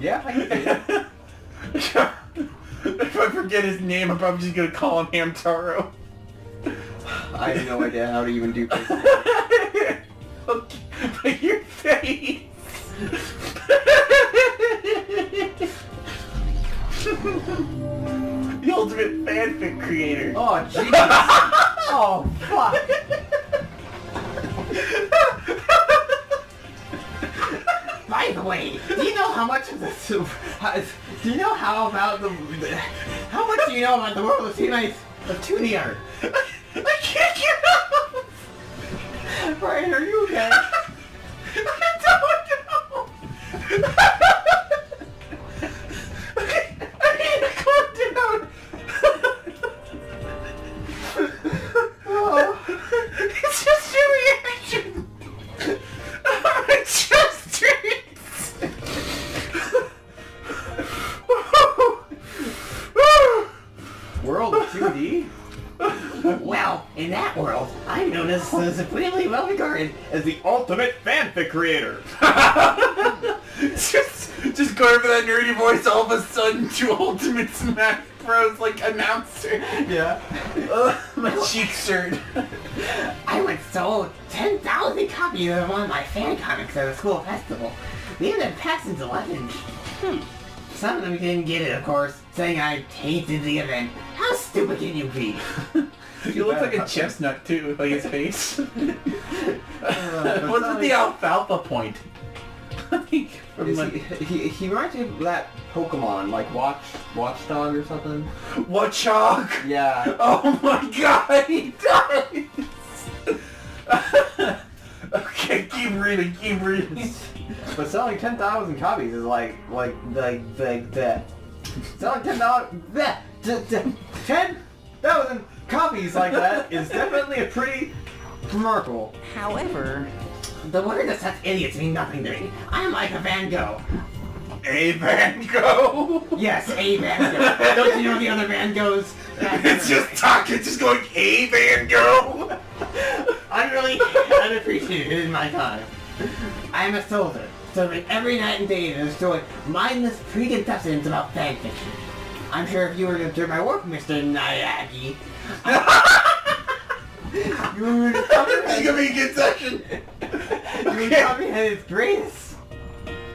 Speaker 1: Yeah, I can see it.
Speaker 2: if I forget his name, I'm probably just gonna call him Hamtaro.
Speaker 1: I have no idea how to even do cam.
Speaker 2: okay, but your face. the ultimate fanfic creator.
Speaker 1: Oh, jeez. Oh, fuck. By the way, do you know how much of this? Do you know how about the? How much do you know about the world of teammates of Toonie Art?
Speaker 2: I can't get up.
Speaker 1: Brian, are you okay? Creator.
Speaker 2: just, just going for that nerdy voice all of a sudden to Ultimate Smash Bros. like announcer.
Speaker 1: Yeah.
Speaker 2: Ugh, my cheeks hurt.
Speaker 1: I once sold 10,000 copies of one of my fan comics at a school festival. They ended up passing to legend. Hmm. Some of them didn't get it, of course, saying I tainted the event. How stupid can you be?
Speaker 2: He looks like a chestnut too, like his face.
Speaker 1: Not
Speaker 2: with the alfalfa point? Like, from like-
Speaker 1: he, he, he reminds me of that Pokemon, like Watch Watchdog or something.
Speaker 2: What chalk?
Speaker 1: Yeah.
Speaker 2: Oh my god, he does! okay, keep reading, keep reading.
Speaker 1: But selling 10,000 copies is like, like, like like that. selling 10,000, the, d- d- ten thousand copies like that is definitely a pretty remarkable.
Speaker 6: However,
Speaker 1: The word that such idiots mean nothing to me. I'm like a Van Gogh.
Speaker 2: A Van Gogh.
Speaker 1: Yes, a Van Gogh. Don't you know the other Van Goghs?
Speaker 2: it's just talking, just going, hey Van Gogh.
Speaker 1: utterly unappreciated in my time. I am a soldier, serving every night and day to destroy mindless preconceptions about fan fiction. I'm sure if you were to observe my work, Mr. Naegi, you would
Speaker 2: It's
Speaker 1: comprehend,
Speaker 2: gonna be a good session.
Speaker 1: you would comprehend its greatness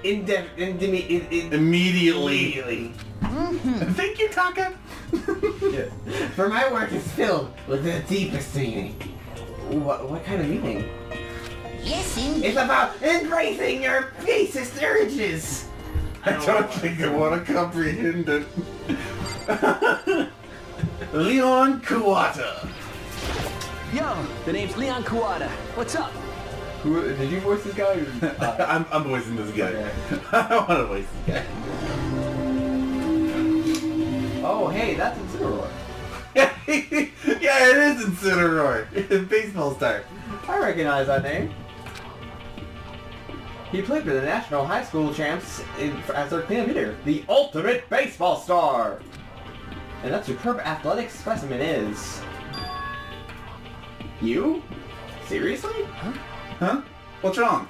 Speaker 1: in, in, in, in,
Speaker 2: Immediately.
Speaker 1: immediately. Mm-hmm.
Speaker 2: Thank you, Taka.
Speaker 1: Yes. For my work is filled with the deepest meaning. What, what kind of meaning?
Speaker 6: yes, indeed.
Speaker 1: It's about embracing your basest urges.
Speaker 2: I don't think I want to comprehend it. Leon Kuwata.
Speaker 4: Yo, the name's Leon Kuwata. What's up?
Speaker 1: Who did you voice this guy?
Speaker 2: Uh, I'm, I'm voicing this guy.
Speaker 1: Okay.
Speaker 2: I don't want to voice this guy.
Speaker 1: oh, hey, that's Incineroar.
Speaker 2: yeah, it is Incineroar. Baseball star.
Speaker 1: I recognize that name. He played for the National High School Champs in, as their cleanup hitter, the ultimate baseball star. And that superb athletic specimen is you. Seriously?
Speaker 2: Huh? What's wrong?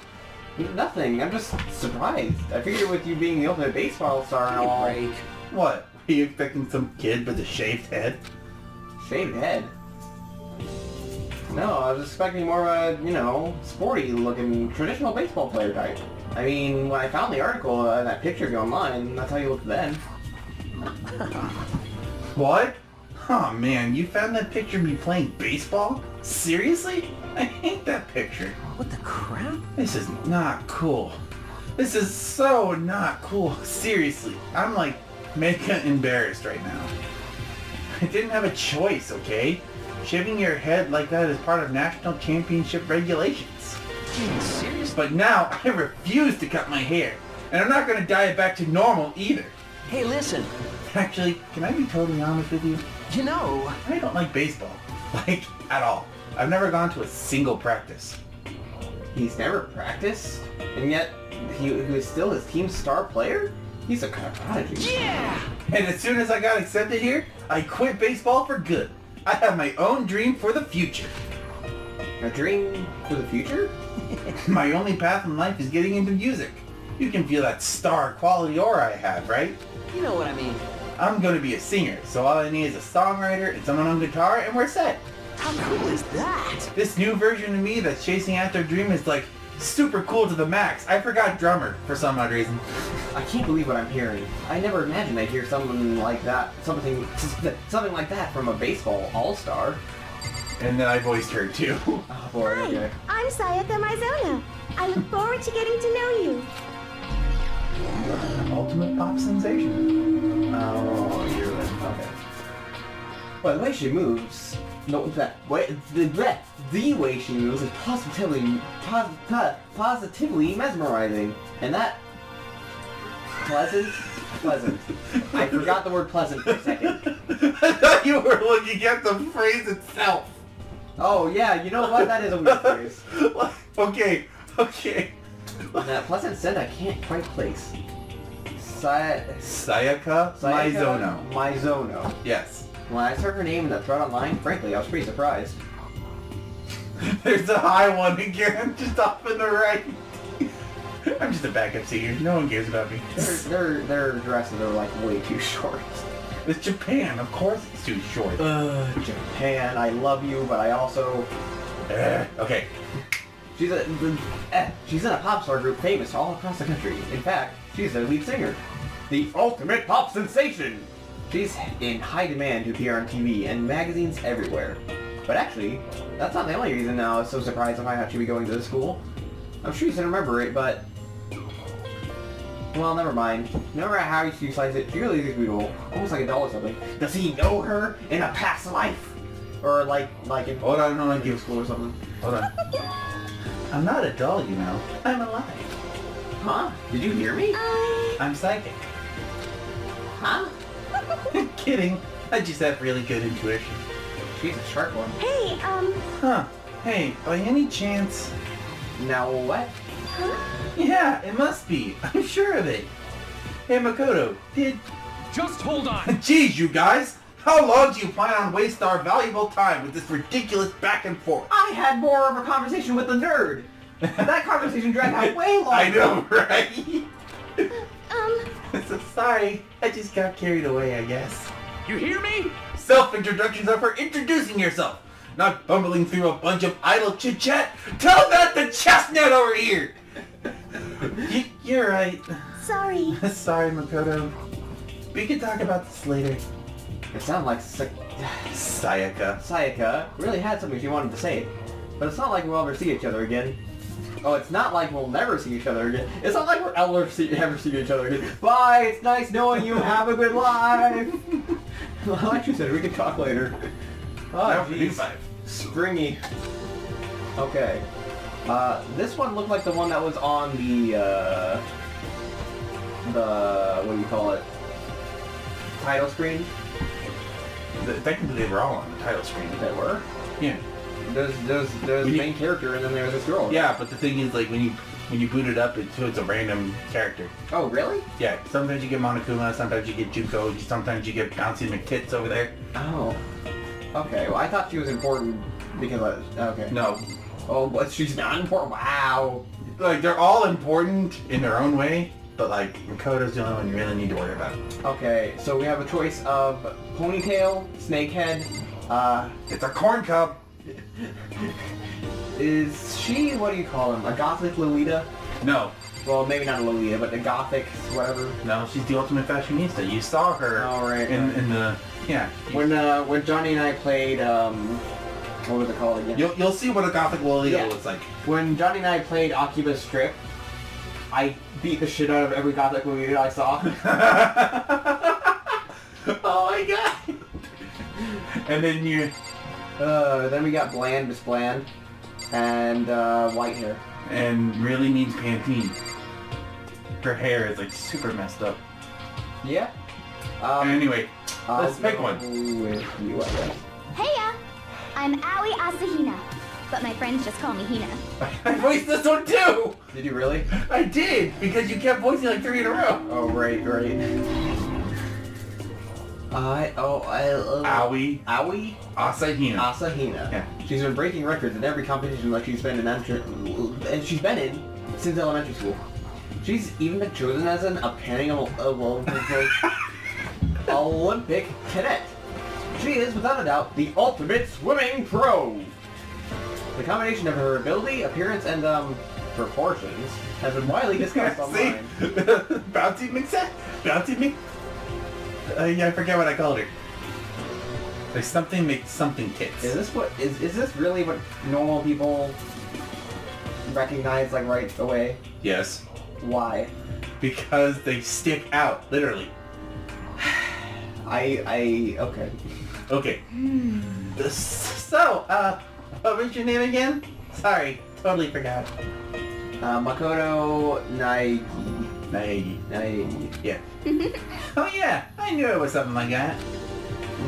Speaker 1: Nothing. I'm just surprised. I figured with you being the ultimate baseball star and all,
Speaker 6: Break.
Speaker 2: What? Are you expecting some kid with a shaved head?
Speaker 1: shaved head. No, I was expecting more of a, you know, sporty looking traditional baseball player type. I mean, when I found the article, uh, that picture of you online, that's how you looked then.
Speaker 2: What? Oh man, you found that picture of me playing baseball? Seriously? I hate that picture.
Speaker 3: What the crap?
Speaker 2: This is not cool. This is so not cool. Seriously, I'm like mega embarrassed right now. I didn't have a choice, okay? Shaving your head like that is part of national championship regulations.
Speaker 3: Serious?
Speaker 2: But now I refuse to cut my hair. And I'm not gonna dye it back to normal either.
Speaker 3: Hey, listen.
Speaker 2: Actually, can I be totally honest with you?
Speaker 3: You know,
Speaker 2: I don't like baseball. Like, at all. I've never gone to a single practice.
Speaker 1: He's never practiced, and yet he, he is still his team's star player? He's a kind of prodigy.
Speaker 3: yeah.
Speaker 2: And as soon as I got accepted here, I quit baseball for good. I have my own dream for the future.
Speaker 1: A dream for the future?
Speaker 2: My only path in life is getting into music. You can feel that star quality aura I have, right?
Speaker 3: You know what I mean.
Speaker 2: I'm going to be a singer, so all I need is a songwriter and someone on guitar, and we're set.
Speaker 3: How cool is that?
Speaker 2: This new version of me that's chasing after a dream is like super cool to the max. I forgot drummer for some odd reason.
Speaker 1: I can't believe what I'm hearing. I never imagined I'd hear something like that, something, something like that from a baseball all-star.
Speaker 2: And then I voiced her too.
Speaker 1: Oh boy, okay.
Speaker 7: I'm Sayaka Mizono. I look forward to getting to know you.
Speaker 2: Ultimate pop sensation.
Speaker 1: Oh, you're okay. Well, the way she moves, no, that way, the, the, the way she moves is positively, pos, po- positively mesmerizing, and that pleasant, pleasant. I forgot the word pleasant for a second.
Speaker 2: I thought you were looking at the phrase itself.
Speaker 1: Oh yeah, you know what? That is a weird phrase.
Speaker 2: Okay, okay.
Speaker 1: And that pleasant scent I can't quite place. Sa-
Speaker 2: Sayaka
Speaker 1: Sayaka
Speaker 2: Maizono.
Speaker 1: Mizono.
Speaker 2: Yes.
Speaker 1: When I saw her name in the thread online, frankly, I was pretty surprised.
Speaker 2: There's a high one again, just off in the right. I'm just a backup singer. No one cares about me.
Speaker 1: Their, their, their dresses are like way too short.
Speaker 2: It's Japan, of course it's too short.
Speaker 1: Uh, Japan, I love you, but I also...
Speaker 2: Eh, okay.
Speaker 1: She's a... Eh, she's in a pop star group famous all across the country. In fact, she's their lead singer. The ultimate pop sensation! She's in high demand to appear on TV and magazines everywhere. But actually, that's not the only reason I was so surprised to find out she'd be going to the school. I'm sure you can remember it, but... Well, never mind. No matter how you slice it, she really is beautiful. Almost like a doll or something. Does he know her in a past life? Or like, like in
Speaker 2: Hold on, hold on, give
Speaker 1: school or something?
Speaker 2: Hold on. I'm not a doll, you know. I'm alive.
Speaker 1: Huh? Did you hear me?
Speaker 2: I'm psychic.
Speaker 1: Huh?
Speaker 2: Kidding. I just have really good intuition.
Speaker 1: She's a sharp one.
Speaker 7: Hey, um,
Speaker 2: Huh. Hey, by any chance...
Speaker 1: Now what?
Speaker 2: Yeah, it must be. I'm sure of it. Hey, Makoto, did...
Speaker 4: Just hold on.
Speaker 2: Jeez, you guys! How long do you plan on wasting our valuable time with this ridiculous back and forth?
Speaker 1: I had more of a conversation with the nerd. that conversation dragged out way longer.
Speaker 2: I know, right?
Speaker 7: um,
Speaker 2: so sorry. I just got carried away, I guess.
Speaker 4: You hear me?
Speaker 2: Self-introductions are for introducing yourself, not bumbling through a bunch of idle chit-chat. Tell that to Chestnut over here! Y- you're right.
Speaker 7: sorry.
Speaker 2: Sorry, Makoto. We can talk about this later.
Speaker 1: It sounded like Sa-
Speaker 2: Sayaka.
Speaker 1: Sayaka really had something she wanted to say. But it's not like we'll ever see each other again. Oh, it's not like we'll never see each other again. It's not like we'll ever see, ever see each other again. Bye, it's nice knowing you. Have a good life. like you said, we can talk later. Oh,
Speaker 2: Now
Speaker 1: jeez. Springy. Okay. Uh, this one looked like the one that was on the, uh, the, what do you call it? Title screen?
Speaker 2: The- Technically, they were all on the title screen.
Speaker 1: They were?
Speaker 2: Yeah.
Speaker 1: There's, there's, there's
Speaker 2: When
Speaker 1: the
Speaker 2: you-
Speaker 1: main character and then there's this girl.
Speaker 2: Yeah, but the thing is, like, when you when you boot it up, it's, it's a random character.
Speaker 1: Oh, really?
Speaker 2: Yeah, sometimes you get Monokuma, sometimes you get Juko, sometimes you get Bouncy McTits over there.
Speaker 1: Oh. Okay, well I thought she was important because I, okay.
Speaker 2: No,
Speaker 1: Oh, but she's not important. Wow.
Speaker 2: like they're all important in their own way, but like Makoto's the only one you really need to worry about.
Speaker 1: Okay, so we have a choice of ponytail, snakehead. Uh,
Speaker 2: It's a corn cup.
Speaker 1: is she what do you call him? A gothic Lolita?
Speaker 2: No,
Speaker 1: Well, maybe not a Lolita, but a gothic whatever.
Speaker 2: no, she's the ultimate fashionista. You saw her
Speaker 1: All right.
Speaker 2: in in the yeah.
Speaker 1: When uh, when Johnny and I played um, what was it called again?
Speaker 2: You'll you'll see what a gothic Lolita
Speaker 1: Yeah.
Speaker 2: looks like.
Speaker 1: When Johnny and I played Oculus Strip, I beat the shit out of every gothic Lolita I saw.
Speaker 2: oh my god! and then you
Speaker 1: Uh, then we got Bland, Miss Bland, and uh, white hair.
Speaker 2: and really needs Pantene. Her hair is like super messed up.
Speaker 1: Yeah. Um,
Speaker 2: anyway,
Speaker 1: I'll
Speaker 2: let's pick one.
Speaker 7: uh,
Speaker 1: With you, I guess.
Speaker 7: Heya! I'm Aoi Asahina, but my friends just call me Hina.
Speaker 2: I voiced this one too!
Speaker 1: Did you really?
Speaker 2: I did, because you kept voicing like three in a row.
Speaker 1: Oh, right, right. I oh I uh,
Speaker 2: Aoi
Speaker 1: Aoi
Speaker 2: Asahina.
Speaker 1: Asahina.
Speaker 2: Yeah.
Speaker 1: She's been breaking records in every competition like she's been in and she's been in since elementary school. She's even been chosen as an upcoming Olympic Olympic cadet. She is, without a doubt, the ultimate swimming pro. The combination of her ability, appearance, and um proportions has been widely discussed
Speaker 2: See?
Speaker 1: online.
Speaker 2: Bouncy McSet? Bouncy Mc... Uh, yeah, I forget what I called her. Like something make something tits.
Speaker 1: Is this what is is this really what normal people recognize like right away?
Speaker 2: Yes.
Speaker 1: Why?
Speaker 2: Because they stick out, literally.
Speaker 1: I I okay.
Speaker 2: Okay. So, uh, what was your name again? Sorry, totally forgot.
Speaker 1: Uh, Makoto Naegi.
Speaker 2: Naegi.
Speaker 1: Naegi.
Speaker 2: Yeah. oh yeah, I knew it was something like that.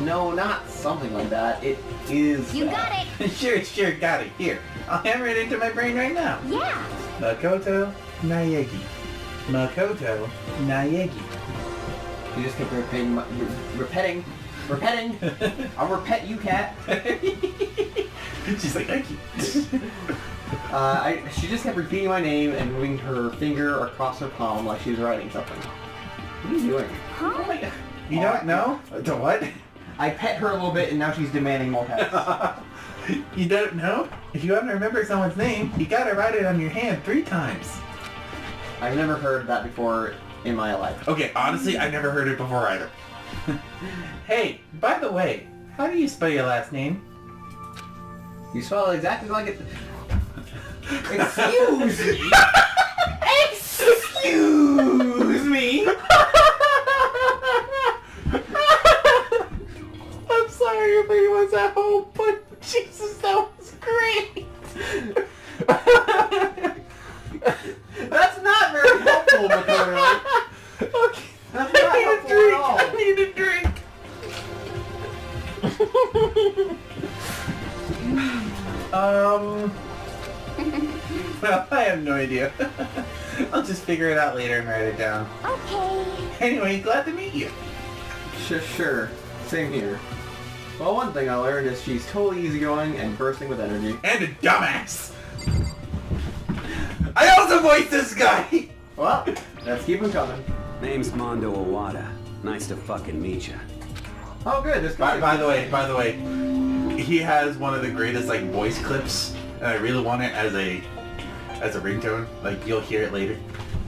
Speaker 1: No, not something like that. It is.
Speaker 7: You
Speaker 1: that.
Speaker 7: got it!
Speaker 2: sure, sure, got it. Here, I'll hammer it into my brain right now.
Speaker 7: Yeah!
Speaker 2: Makoto Naegi. Makoto Naegi.
Speaker 1: You just kept repeating, my- re- repeating, repeating. I'll repet you, cat.
Speaker 2: She's like, thank you.
Speaker 1: Uh, I, she just kept repeating my name and moving her finger across her palm like she was writing something. What are you doing?
Speaker 7: Huh?
Speaker 2: You don't know? The what?
Speaker 1: I pet her a little bit and now she's demanding more pets.
Speaker 2: you don't know? If you want to remember someone's name, you gotta write it on your hand three times.
Speaker 1: I've never heard that before in my life.
Speaker 2: Okay, honestly, I've never heard it before either. hey, by the way, how do you spell your last name?
Speaker 1: You spell it exactly like it. Excuse me. Excuse me.
Speaker 2: I'm sorry if anyone's at home, but Jesus, that was great.
Speaker 1: That's not very helpful, Makoto.
Speaker 2: okay.
Speaker 1: That's
Speaker 2: I
Speaker 1: not
Speaker 2: need a
Speaker 1: helpful
Speaker 2: drink.
Speaker 1: at all.
Speaker 2: I need a drink. um... well, I have no idea. I'll just figure it out later and write it down.
Speaker 7: Okay.
Speaker 2: Anyway, glad to meet you.
Speaker 1: Sure, sure. Same here. Well, one thing I learned is she's totally easygoing and bursting with energy.
Speaker 2: And a dumbass! I also voiced this guy!
Speaker 1: Well, let's keep him coming.
Speaker 8: Name's Mondo Owada. Nice to fucking meet you.
Speaker 1: Oh, good. This guy.
Speaker 2: By, by the way, by the way, he has one of the greatest like voice clips, and I really want it as a as a ringtone. Like you'll hear it later.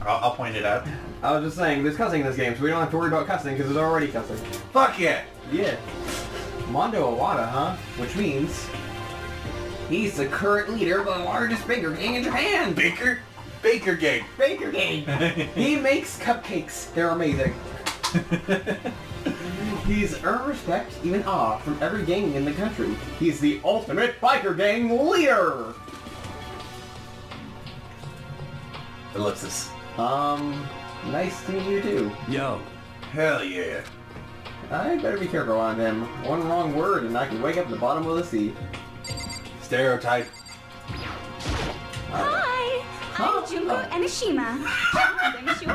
Speaker 2: I'll, I'll point it out.
Speaker 1: I was just saying, there's cussing in this game, so we don't have to worry about cussing because there's already cussing.
Speaker 2: Fuck yeah!
Speaker 1: Yeah. Mondo Owada, huh? Which means he's the current leader of the largest baker gang in Japan.
Speaker 2: Baker, Baker gang.
Speaker 1: Baker gang. he makes cupcakes. They're amazing. He's earned respect, even awe, from every gang in the country. He's the ultimate biker gang leader.
Speaker 2: Ellipsis.
Speaker 1: Um, nice to meet you too.
Speaker 8: Yo,
Speaker 2: Hell yeah.
Speaker 1: I better be careful on him. One wrong word and I can wake up at the bottom of the sea.
Speaker 2: Stereotype.
Speaker 5: Hi!
Speaker 1: Huh?
Speaker 5: I'm Junko
Speaker 1: Oh.
Speaker 5: Enoshima. I'm sure.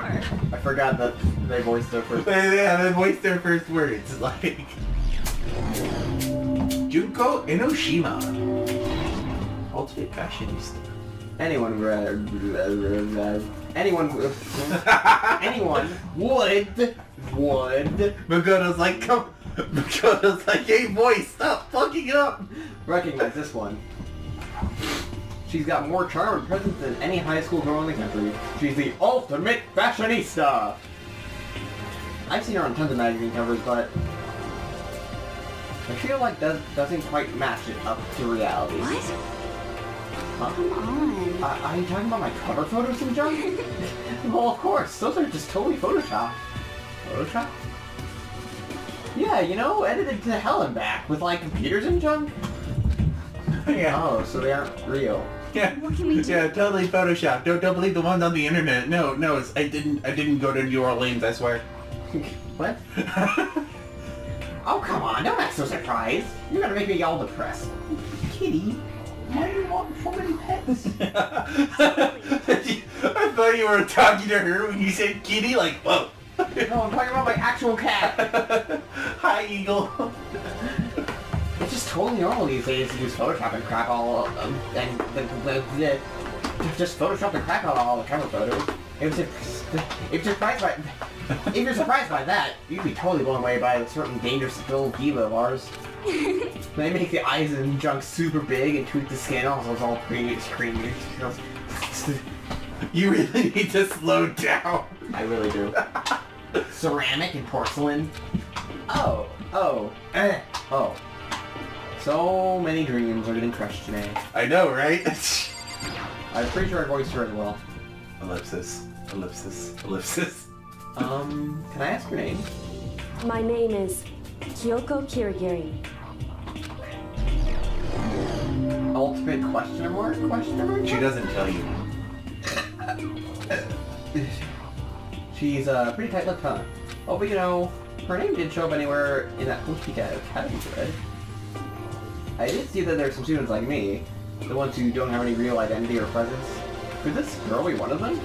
Speaker 1: I forgot that they voiced their first.
Speaker 2: They, they, they voiced their first words. Like Junko Enoshima. Ultimate fashionista.
Speaker 1: Anyone, anyone, anyone would, would
Speaker 2: Makoto's like, come. Makoto's like, hey boy, stop fucking it up.
Speaker 1: recognize this one. She's got more charm and presence than any high school girl in the country. She's the ultimate fashionista. I've seen her on tons of magazine covers, but I feel like that doesn't quite match it up to reality.
Speaker 5: What?
Speaker 1: Huh?
Speaker 5: Come on.
Speaker 1: Uh, are you talking about my cover photos and junk? well, of course. Those are just totally Photoshop. Photoshop? Yeah, you know, edited to hell and back with like computers and junk.
Speaker 2: yeah.
Speaker 1: Oh, so they aren't real.
Speaker 2: Yeah.
Speaker 5: What can we do?
Speaker 2: Yeah, totally Photoshop. Don't don't believe the ones on the internet. No, no, it's, I didn't I didn't go to New Orleans. I swear.
Speaker 1: what? Oh, come on. Don't act so surprised. You're gonna make me all depressed. Kitty, why do you want so many pets?
Speaker 2: I thought you were talking to her when you said kitty. Like, whoa.
Speaker 1: no, I'm talking about my actual cat.
Speaker 2: Hi, Eagle.
Speaker 1: It's just totally normal these days to use Photoshop and crap all um, and the, the, the, just Photoshop and crap out all the cover photos. If you're, if you're surprised by if you're surprised by that, you'd be totally blown away by a certain dangerous little diva of ours. they make the eyes and junk super big and tweak the skin also it's all creamy, it's creamy.
Speaker 2: You really need to slow down.
Speaker 1: I really do. Ceramic and porcelain. Oh, oh, eh, oh. So many dreams are getting crushed today.
Speaker 2: I know, right?
Speaker 1: I'm pretty sure I voiced her as well.
Speaker 2: ellipsis. Ellipsis. Ellipsis.
Speaker 1: Um, can I ask your name?
Speaker 9: My name is Kyoko Kirigiri.
Speaker 1: Ultimate question mark? Question mark?
Speaker 2: She doesn't tell you.
Speaker 1: She's uh, pretty tight-lipped, huh? Oh, but you know, her name didn't show up anywhere in that Hope's Peak Academy thread. I did see that there's some students like me, the ones who don't have any real identity or presence. Could this girl be one of them?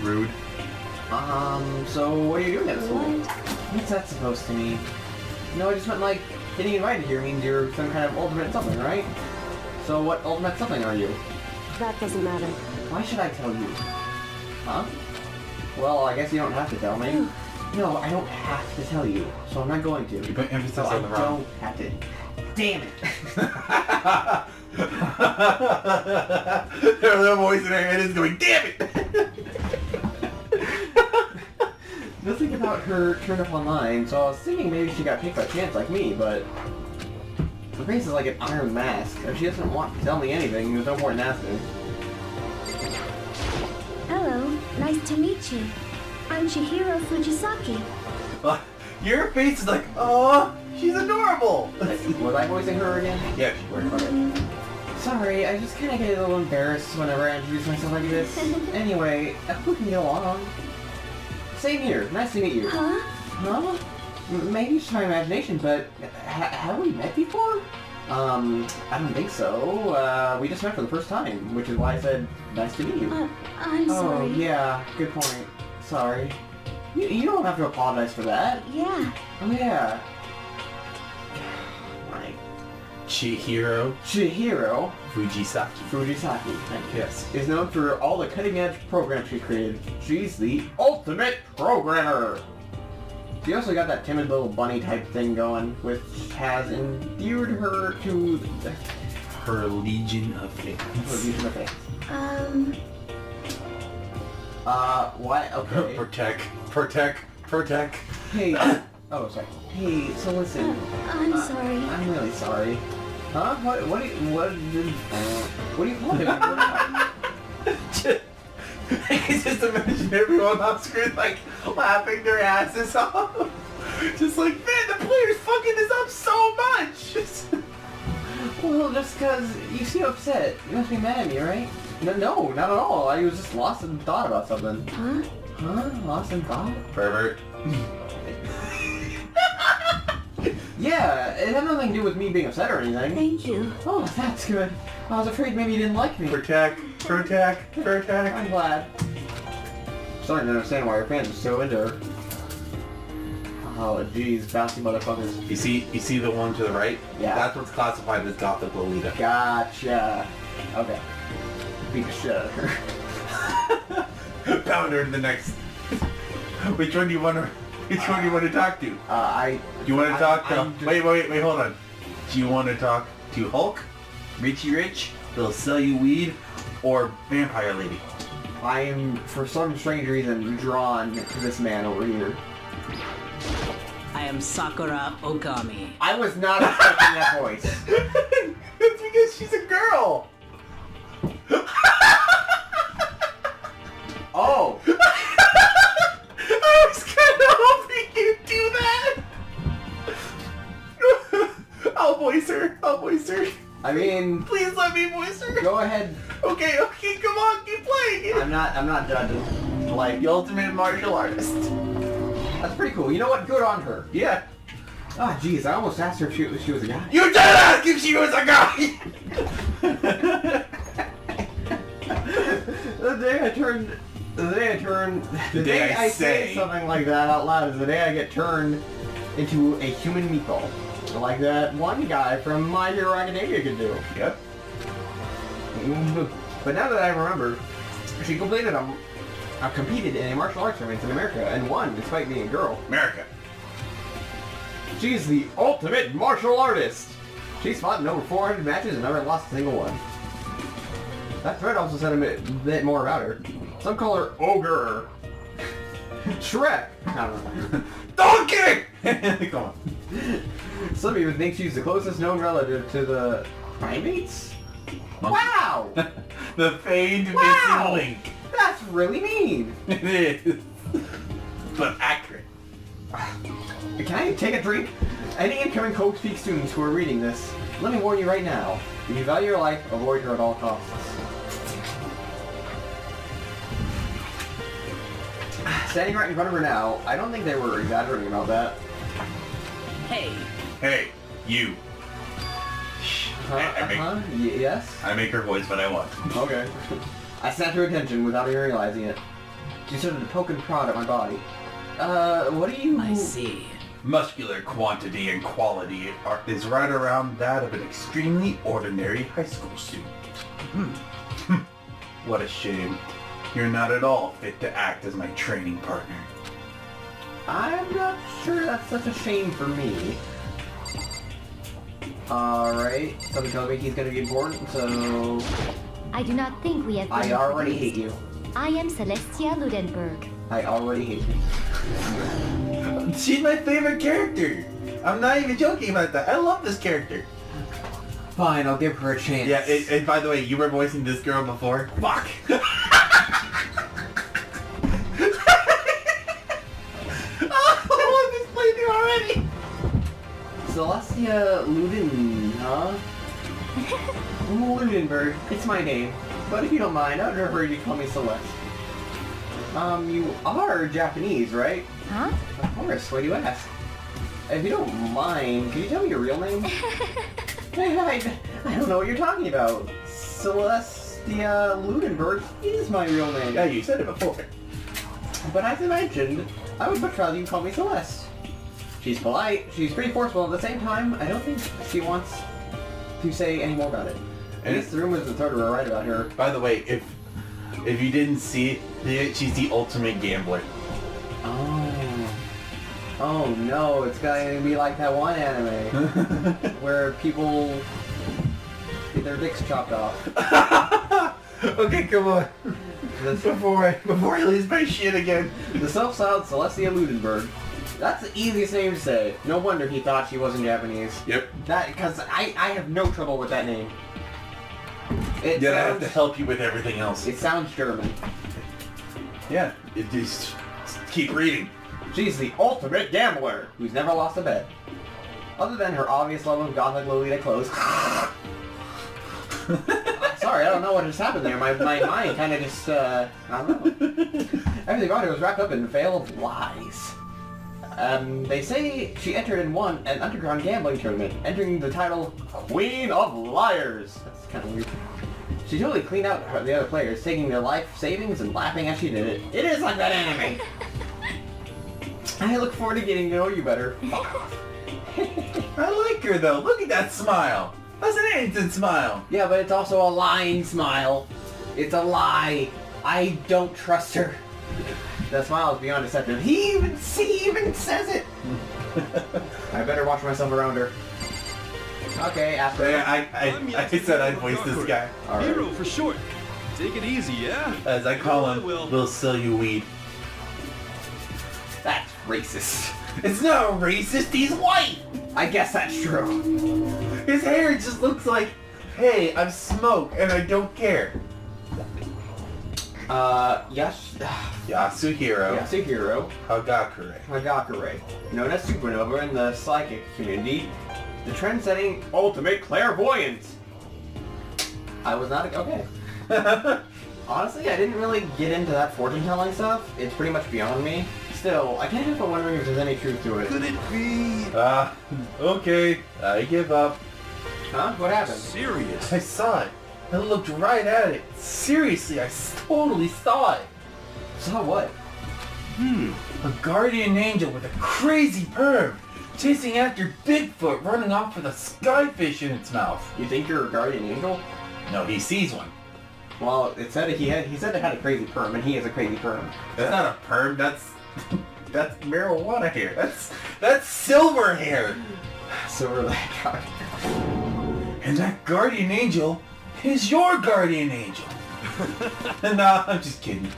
Speaker 2: Rude.
Speaker 1: Um, so what are you doing at school? What's that supposed to mean? No, I just meant like, getting invited here means you're some kind of ultimate something, right? So what ultimate something are you?
Speaker 9: That doesn't matter.
Speaker 1: Why should I tell you? Huh? Well, I guess you don't have to tell me. No, I don't have to tell you, so I'm not going to.
Speaker 2: You put emphasis
Speaker 1: So
Speaker 2: on the wrong.
Speaker 1: I don't have to. Damn it!
Speaker 2: Her little voice in her head is going, damn it!
Speaker 1: Nothing about her turned up online, so I was thinking maybe she got picked by chance like me, but... Her face is like an iron mask. If she doesn't want to tell me anything, there's no point in asking.
Speaker 7: Hello, nice to meet you. I'm Chihiro Fujisaki.
Speaker 2: Uh, your face is like, oh, she's adorable.
Speaker 1: Was I voicing her again?
Speaker 2: yeah, she worked on it.
Speaker 1: Sorry, I just kind of get a little embarrassed whenever I introduce myself like this. Anyway, I hope we can get along. Same here. Nice to meet you.
Speaker 7: Huh?
Speaker 1: Huh? M- Maybe it's just my imagination, but ha- have we met before? Um, I don't think so. Uh, we just met for the first time, which is why I said, nice to meet you.
Speaker 5: Uh, I'm
Speaker 1: oh,
Speaker 5: sorry.
Speaker 1: yeah, good point. Sorry. You, you don't have to apologize for that.
Speaker 5: Yeah.
Speaker 1: Oh, yeah. My
Speaker 2: Chihiro
Speaker 1: Chihiro
Speaker 2: Fujisaki.
Speaker 1: Fujisaki
Speaker 2: Yes.
Speaker 1: is known for all the cutting-edge programs she created. She's the ultimate programmer. She also got that timid little bunny type thing going, which has endeared her to the
Speaker 2: Her Legion of Fans.
Speaker 1: Her Legion of Fans.
Speaker 5: Um,
Speaker 1: Uh, what? Okay.
Speaker 2: Protect, protect, protect.
Speaker 1: hey. Oh, sorry. Hey, so listen.
Speaker 5: I'm
Speaker 1: Uh,
Speaker 5: sorry.
Speaker 1: I'm really sorry. Huh? What? What? Do you, what? Did, what do you want?
Speaker 2: I can just imagine everyone on screen like laughing their asses off. Just like, man, the player's fucking this up so much.
Speaker 1: well, just because you seem upset, you must be mad at me, right? No, no, not at all. I was just lost in thought about something.
Speaker 5: Huh?
Speaker 1: Huh? Lost in thought?
Speaker 2: Pervert.
Speaker 1: Yeah, it had nothing to do with me being upset or anything.
Speaker 5: Thank you.
Speaker 1: Oh, that's good. I was afraid maybe you didn't like me.
Speaker 2: Protect, protect, protect.
Speaker 1: I'm glad. I'm Starting to understand why your fans are so into her. Oh, jeez, bouncy motherfuckers.
Speaker 2: You see, you see the one to the right?
Speaker 1: Yeah.
Speaker 2: That's what's classified as Gothic Lolita.
Speaker 1: Gotcha. Okay. Beat the shit out of her.
Speaker 2: Pound her in the next. Which one do you want to? Which one do you want to talk to?
Speaker 1: Uh, I...
Speaker 2: Do you want to
Speaker 1: I-
Speaker 2: talk to?
Speaker 1: I'm just-
Speaker 2: Wait, wait, wait, hold on. Do you want to talk to Hulk, Richie Rich, they'll sell you weed, or Vampire Lady?
Speaker 1: I am, for some strange reason, drawn to this man over here.
Speaker 10: I am Sakura Ogami.
Speaker 1: I was not expecting that voice.
Speaker 2: That's because she's a girl. voice her. I'll voice her.
Speaker 1: I mean,
Speaker 2: Please let me voice her.
Speaker 1: go ahead.
Speaker 2: Okay, okay, come on, keep playing.
Speaker 1: I'm not, I'm not judging. Like,
Speaker 2: The ultimate martial artist.
Speaker 1: that's pretty cool. You know what? Good on her.
Speaker 2: Yeah.
Speaker 1: Ah, jeez, I almost asked her if she, if she was a guy.
Speaker 2: You did ask if she was a guy.
Speaker 1: the day I turned, the day I turned, the, day, I, say.
Speaker 2: say.
Speaker 1: something like that out loud is the day I get turned into a human meatball. Like that one guy from My Hero Academia could do.
Speaker 2: Yep.
Speaker 1: But now that I remember, she completed a, uh, competed in a martial arts tournament in America and won despite being a girl.
Speaker 2: America.
Speaker 1: She's the ultimate martial artist. She's fought in over 400 matches and never lost a single one. That thread also said a bit, bit more about her. Some call her Ogre. Shrek. I don't know.
Speaker 2: Donkey! Come on.
Speaker 1: Some even think she's the closest known relative to the primates. Wow!
Speaker 2: the famed
Speaker 1: Wow!
Speaker 2: missing link.
Speaker 1: That's really mean.
Speaker 2: It is. But accurate.
Speaker 1: Can I take a drink? Any incoming Hope's Peak students who are reading this, let me warn you right now. If you value your life, avoid her at all costs. Standing right in front of her now, I don't think they were exaggerating about that.
Speaker 10: Hey,
Speaker 2: Hey, you.
Speaker 1: Huh?
Speaker 2: I make-
Speaker 1: Uh-huh. Y- yes?
Speaker 2: I make her voice what I want.
Speaker 1: Okay. I snapped her attention without even realizing it. She started to poke and prod at my body. Uh, what do you...
Speaker 10: I see.
Speaker 2: Muscular quantity and quality are, is right around that of an extremely ordinary high school student. Hmm. what a shame. You're not at all fit to act as my training partner.
Speaker 1: I'm not sure that's such a shame for me. Alright, something tells me he's gonna be bored, so...
Speaker 7: I do not think we have been
Speaker 1: I already hate you.
Speaker 7: I am Celestia Ludenberg.
Speaker 1: I already hate you.
Speaker 2: She's my favorite character. I'm not even joking about that. I love this character.
Speaker 1: Fine, I'll give her a chance.
Speaker 2: Yeah, and, and by the way, you were voicing this girl before. Fuck! already!
Speaker 1: Celestia Luden, huh? Ludenberg, it's my name. But if you don't mind, I'd prefer you to call me Celeste. Um, you are Japanese, right?
Speaker 7: Huh?
Speaker 1: Of course, why do you ask? If you don't mind, can you tell me your real name? I, I don't know what you're talking about. Celestia Ludenberg is my real name.
Speaker 2: Yeah, you said it before.
Speaker 1: But as I mentioned, I would much rather you call me Celeste. She's polite, she's pretty forceful, at the same time, I don't think she wants to say any more about it.
Speaker 2: And
Speaker 1: least the rumors of Third are right about her.
Speaker 2: By the way, if if you didn't see it, she's the ultimate gambler.
Speaker 1: Oh. Oh no, it's gonna be like that one anime where people get their dicks chopped off.
Speaker 2: okay, come on. Before I before I lose my shit again.
Speaker 1: the self-styled Celestia Ludenberg. That's the easiest name to say. No wonder he thought she wasn't Japanese.
Speaker 2: Yep.
Speaker 1: That because I I have no trouble with that name. It
Speaker 2: Yeah, I have to help you with everything else.
Speaker 1: it sounds German.
Speaker 2: Yeah, it just keep reading.
Speaker 1: She's the ultimate gambler who's never lost a bet. Other than her obvious love of gothic Lolita clothes. Sorry, I don't know what just happened there. My, my mind kind of just, uh, I don't know. Everything about her was wrapped up in a veil of lies. Um, they say she entered and won an underground gambling tournament, entering the title Queen of Liars. That's kind of weird. She totally cleaned out her, the other players, taking their life savings and laughing as she did it. It is like that anime. I look forward to getting to know you better.
Speaker 2: I like her though. Look at that smile. That's an innocent smile.
Speaker 1: Yeah, but it's also a lying smile. It's a lie. I don't trust her. That smile is beyond deceptive. He even he even says it. I better watch myself around her. Okay, after
Speaker 2: I I,
Speaker 4: I'm
Speaker 2: I, I said I'd voice this guy.
Speaker 1: All right.
Speaker 4: Hero for short. Take it easy, yeah?
Speaker 2: As I call him,
Speaker 4: Will.
Speaker 2: we'll sell you weed.
Speaker 1: That's racist.
Speaker 2: It's not racist, he's white!
Speaker 1: I guess that's true.
Speaker 2: His hair just looks like, hey, I'm smoke and I don't care.
Speaker 1: Uh, yes.
Speaker 2: Yasuhiro
Speaker 1: Yasuhiro
Speaker 2: Hagakure.
Speaker 1: Hagakure, known as Supernova in the psychic community, the trend-setting ultimate clairvoyant. I was not okay. Honestly, I didn't really get into that fortune-telling stuff. It's pretty much beyond me. Still, I can't help but wondering if there's any truth to it.
Speaker 4: Could it be
Speaker 2: Ah, okay, I give up.
Speaker 1: Huh? What happened?
Speaker 4: serious?
Speaker 2: I saw it. I looked right at it. Seriously, I totally saw it.
Speaker 1: Saw what?
Speaker 2: Hmm, a guardian angel with a crazy perm, chasing after Bigfoot running off with a skyfish in its mouth.
Speaker 1: You think you're a guardian angel?
Speaker 2: No, he sees one.
Speaker 1: Well, it said he had. He said it had a crazy perm, and he has a crazy perm.
Speaker 2: That's not a perm, that's... that's marijuana hair. That's... that's silver hair.
Speaker 1: So that
Speaker 2: And that guardian angel is your guardian angel. no, I'm just kidding.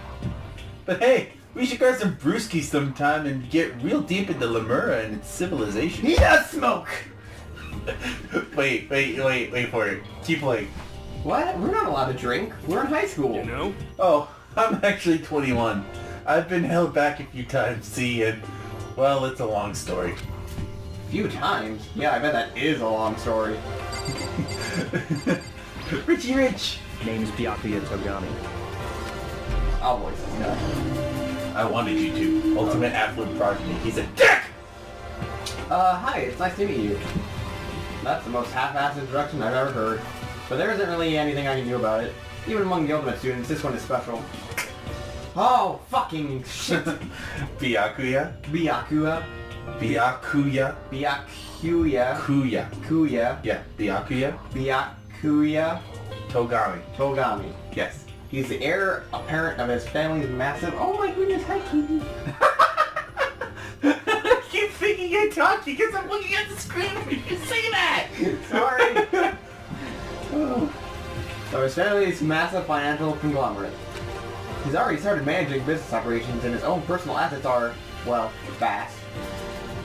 Speaker 2: But hey, we should grab some brewskis sometime and get real deep into Lemuria and its civilization.
Speaker 1: He does smoke.
Speaker 2: wait, wait, wait, wait for it. Keep playing.
Speaker 1: What? We're not allowed to drink. We're in high school.
Speaker 4: You know?
Speaker 2: Oh, I'm actually 21. I've been held back a few times, see, and, well, it's a long story.
Speaker 1: few times. Yeah, I bet that is a long story.
Speaker 2: Richie Rich!
Speaker 11: Name is Byakuya Togami.
Speaker 1: I'll voice this guy.
Speaker 2: I wanted you to. Ultimate affluent progeny. He's a dick!
Speaker 1: Uh, hi, it's nice to meet you. That's the most half-assed introduction I've ever heard. But there isn't really anything I can do about it. Even among the Ultimate students, this one is special. Oh, fucking shit.
Speaker 2: Byakuya?
Speaker 1: Byakuya.
Speaker 2: Byakuya?
Speaker 1: Byakuya.
Speaker 2: Kuya.
Speaker 1: Kuya.
Speaker 2: Yeah, Byakuya?
Speaker 1: Byakuya
Speaker 2: Togami.
Speaker 1: Togami.
Speaker 2: Yes.
Speaker 1: He's the heir apparent of his family's massive... Oh my goodness, hi Kitty.
Speaker 2: I keep thinking you're talking because I'm looking at the screen when you say that!
Speaker 1: Sorry. So his family's massive financial conglomerate. He's already started managing business operations and his own personal assets are, well, vast.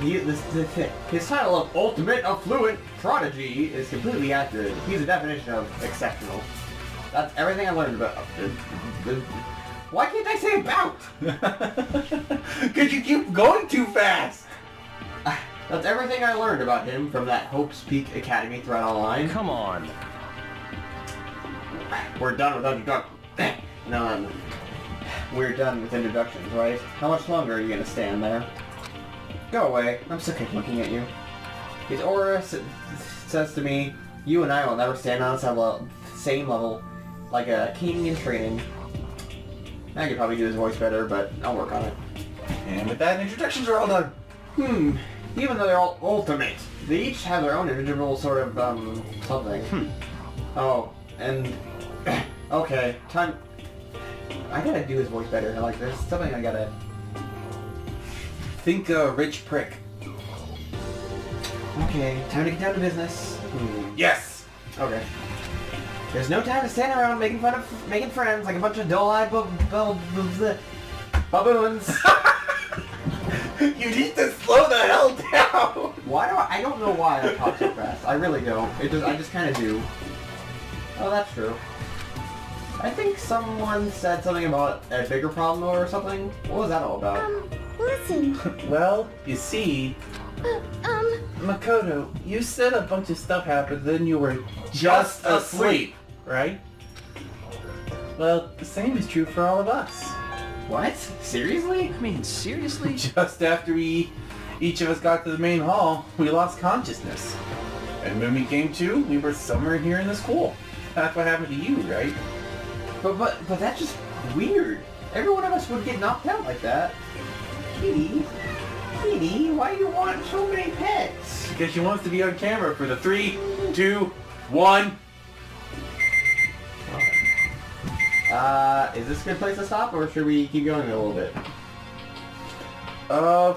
Speaker 1: He, this, this, his title of Ultimate Affluent Prodigy is completely accurate. He's a definition of exceptional. That's everything I learned about... Why can't I say about?
Speaker 2: Because you keep going too fast!
Speaker 1: That's everything I learned about him from that Hope's Peak Academy thread online.
Speaker 11: Come on.
Speaker 1: We're done with introductions. no, um, we're done with introductions, right? How much longer are you gonna stand there? Go away. I'm sick of looking at you. His aura s- says to me, You and I will never stand on the same level, like a king in training. I could probably do his voice better, but I'll work on it.
Speaker 2: And with that, introductions are all done.
Speaker 1: Hmm. Even though they're all ultimate, they each have their own individual sort of, um, something.
Speaker 2: Hmm.
Speaker 1: Oh, and... okay, time... I gotta do his voice better. I Like, there's something I gotta...
Speaker 2: Think uh, Rich Prick.
Speaker 1: Okay, time to get down to business. Hmm.
Speaker 2: Yes!
Speaker 1: Okay. There's no time to stand around making fun of making friends like a bunch of dull-eyed bu- bu- bu- baboons.
Speaker 2: you need to slow the hell down!
Speaker 1: Why do I? I don't know why I talk so fast. I really don't. It just I just kind of do. Oh, that's true. I think someone said something about a bigger problem or something. What was that all about?
Speaker 7: Um, listen.
Speaker 2: well, you see,
Speaker 7: Um,
Speaker 2: Makoto, you said a bunch of stuff happened, then you were just asleep, right? Well, the same is true for all of us.
Speaker 1: What? Seriously?
Speaker 11: I mean, seriously?
Speaker 2: Just after we, each of us got to the main hall, we lost consciousness. And when we came to, we were somewhere here in the school. That's what happened to you, right?
Speaker 1: But but but that's just weird. Every one of us would get knocked out like that. Kitty, Kitty, why do you want so many pets?
Speaker 2: Because she wants to be on camera for the three, two, one.
Speaker 1: Uh, is this a good place to stop, or should we keep going a little bit?
Speaker 2: Uh,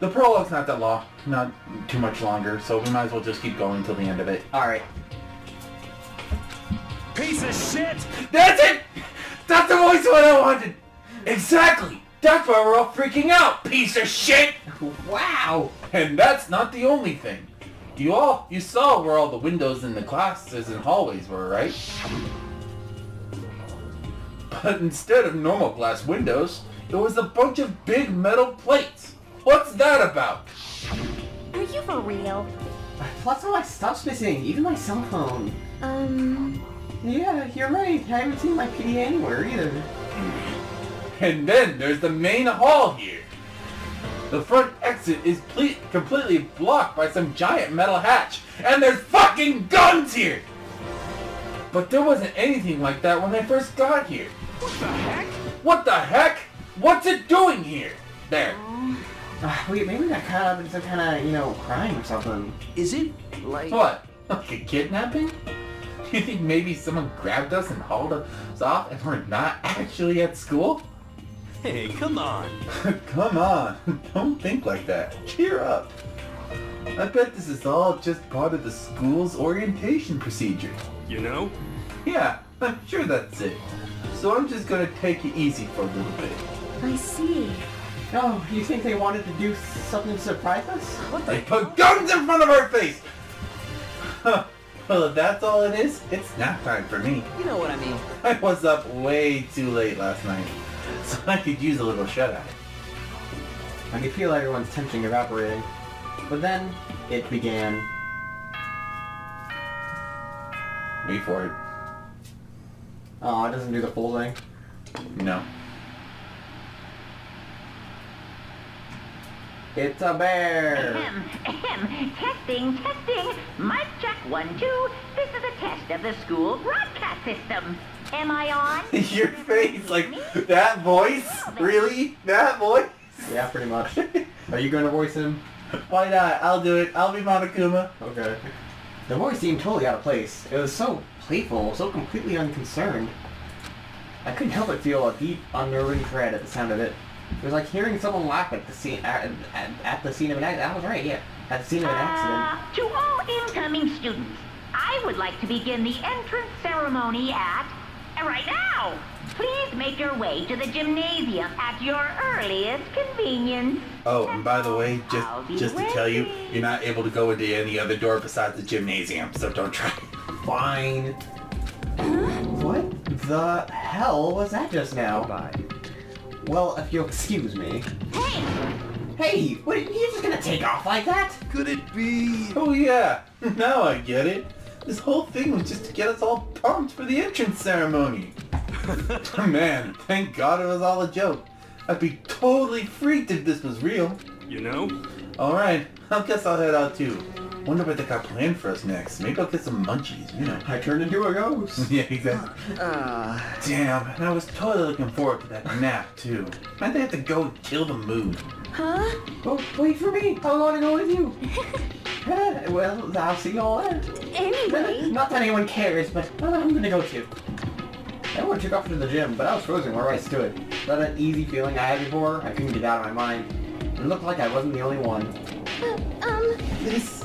Speaker 2: the prologue's not that long, not too much longer, so we might as well just keep going till the end of it.
Speaker 1: All right.
Speaker 4: Piece of shit!
Speaker 2: That's it! That's the voice what I wanted! Exactly! That's why we're all freaking out, piece of shit!
Speaker 1: Wow!
Speaker 2: And that's not the only thing. You all, you saw where all the windows in the classes and hallways were, right? But instead of normal glass windows, it was a bunch of big metal plates. What's that about?
Speaker 7: are you for real?
Speaker 1: Plus all my stuff's missing, even my cell phone.
Speaker 7: Um,
Speaker 1: Yeah, you're right. I haven't seen my PD anywhere either.
Speaker 2: And then there's the main hall here. The front exit is completely blocked by some giant metal hatch, and there's fucking guns here! But there wasn't anything like that when I first got here.
Speaker 4: What the heck?
Speaker 2: What the heck? What's it doing here? There.
Speaker 1: Uh, wait, maybe we got caught up in some kind of, you know, crime or something.
Speaker 11: Is it like...
Speaker 2: What? Like a kidnapping? Do you think maybe someone grabbed us and hauled us off and we're not actually at school?
Speaker 4: Hey, come on.
Speaker 2: Come on, don't think like that. Cheer up. I bet this is all just part of the school's orientation procedure.
Speaker 4: You know?
Speaker 2: Yeah, I'm sure that's it. So I'm just gonna take it easy for a little bit.
Speaker 7: I see.
Speaker 1: Oh, you think they wanted to do something to surprise us?
Speaker 2: What they put guns in front of our face! Huh. Well, if that's all it is, it's nap time for me.
Speaker 11: You know what I mean.
Speaker 2: I was up way too late last night, so I could use a little shut-eye.
Speaker 1: I could feel everyone's tension evaporating. But then, it began.
Speaker 2: Wait for it.
Speaker 1: Oh, it doesn't do the full thing.
Speaker 2: No.
Speaker 1: It's a bear!
Speaker 12: Ahem, ahem. Testing, testing. Mic check one, two. This is a test of the school broadcast system. Am I on?
Speaker 2: Your face, like, that voice? Really? That voice?
Speaker 1: Yeah, pretty much. Are you gonna voice him?
Speaker 2: Why not? I'll do it. I'll be Monokuma.
Speaker 1: Okay. The voice seemed totally out of place. It was so playful, so completely unconcerned. I couldn't help but feel a deep, unnerving dread at the sound of it. It was like hearing someone laugh at the scene at, at, at the scene of an accident. I was right, yeah, at the scene of an accident.
Speaker 12: Uh, to all incoming students, I would like to begin the entrance ceremony at right now. Please make your way to the gymnasium at your earliest convenience.
Speaker 2: Oh, and by the way,
Speaker 12: I'll
Speaker 2: just just to tell you, you're not able to go into any other door besides the gymnasium, so don't try.
Speaker 1: Fine. What the hell was that just now?
Speaker 11: Bye.
Speaker 1: Well, if you'll excuse me. Hey, Hey, what, you just gonna take off like that?
Speaker 4: Could it be?
Speaker 2: Oh yeah, now I get it. This whole thing was just to get us all pumped for the entrance ceremony. Man, thank God it was all a joke. I'd be totally freaked if this was real.
Speaker 4: You know?
Speaker 2: Alright, I guess I'll head out too. Wonder what they got planned for us next. Maybe I'll get some munchies, you know.
Speaker 1: I turned into a ghost.
Speaker 2: yeah, exactly.
Speaker 11: Uh,
Speaker 2: Damn, and I was totally looking forward to that nap, too. I they have to go kill the mood.
Speaker 5: Huh?
Speaker 1: Oh, wait for me. I want to go with you. Well, I'll see you all there.
Speaker 5: Anyway.
Speaker 1: Not that anyone cares, but uh, I'm gonna go too. Everyone took off to the gym, but I was frozen where I stood. That an easy feeling I had before, I couldn't get out of my mind. It looked like I wasn't the only one.
Speaker 5: Um,
Speaker 2: This,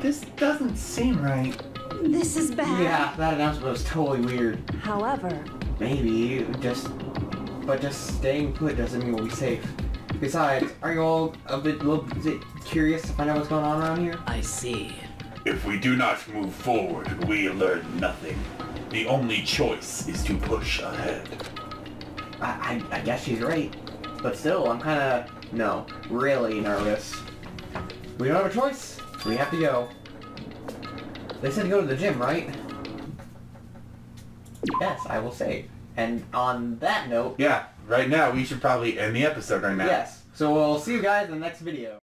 Speaker 2: this doesn't seem right.
Speaker 5: this is bad.
Speaker 1: Yeah, that announcement was totally weird.
Speaker 9: However,
Speaker 1: Maybe, just... But just staying put doesn't mean we'll be safe. Besides, are you all a bit, little bit curious to find out what's going on around here?
Speaker 10: I see.
Speaker 2: If we do not move forward, we learn nothing. The only choice is to push ahead.
Speaker 1: I, I, I guess she's right. But still, I'm kinda, no, really nervous. We don't have a choice. We have to go. They said to go to the gym, right? Yes, I will save. And on that note,
Speaker 2: Yeah, right now we should probably end the episode right now.
Speaker 1: yes. So we'll see you guys in the next video.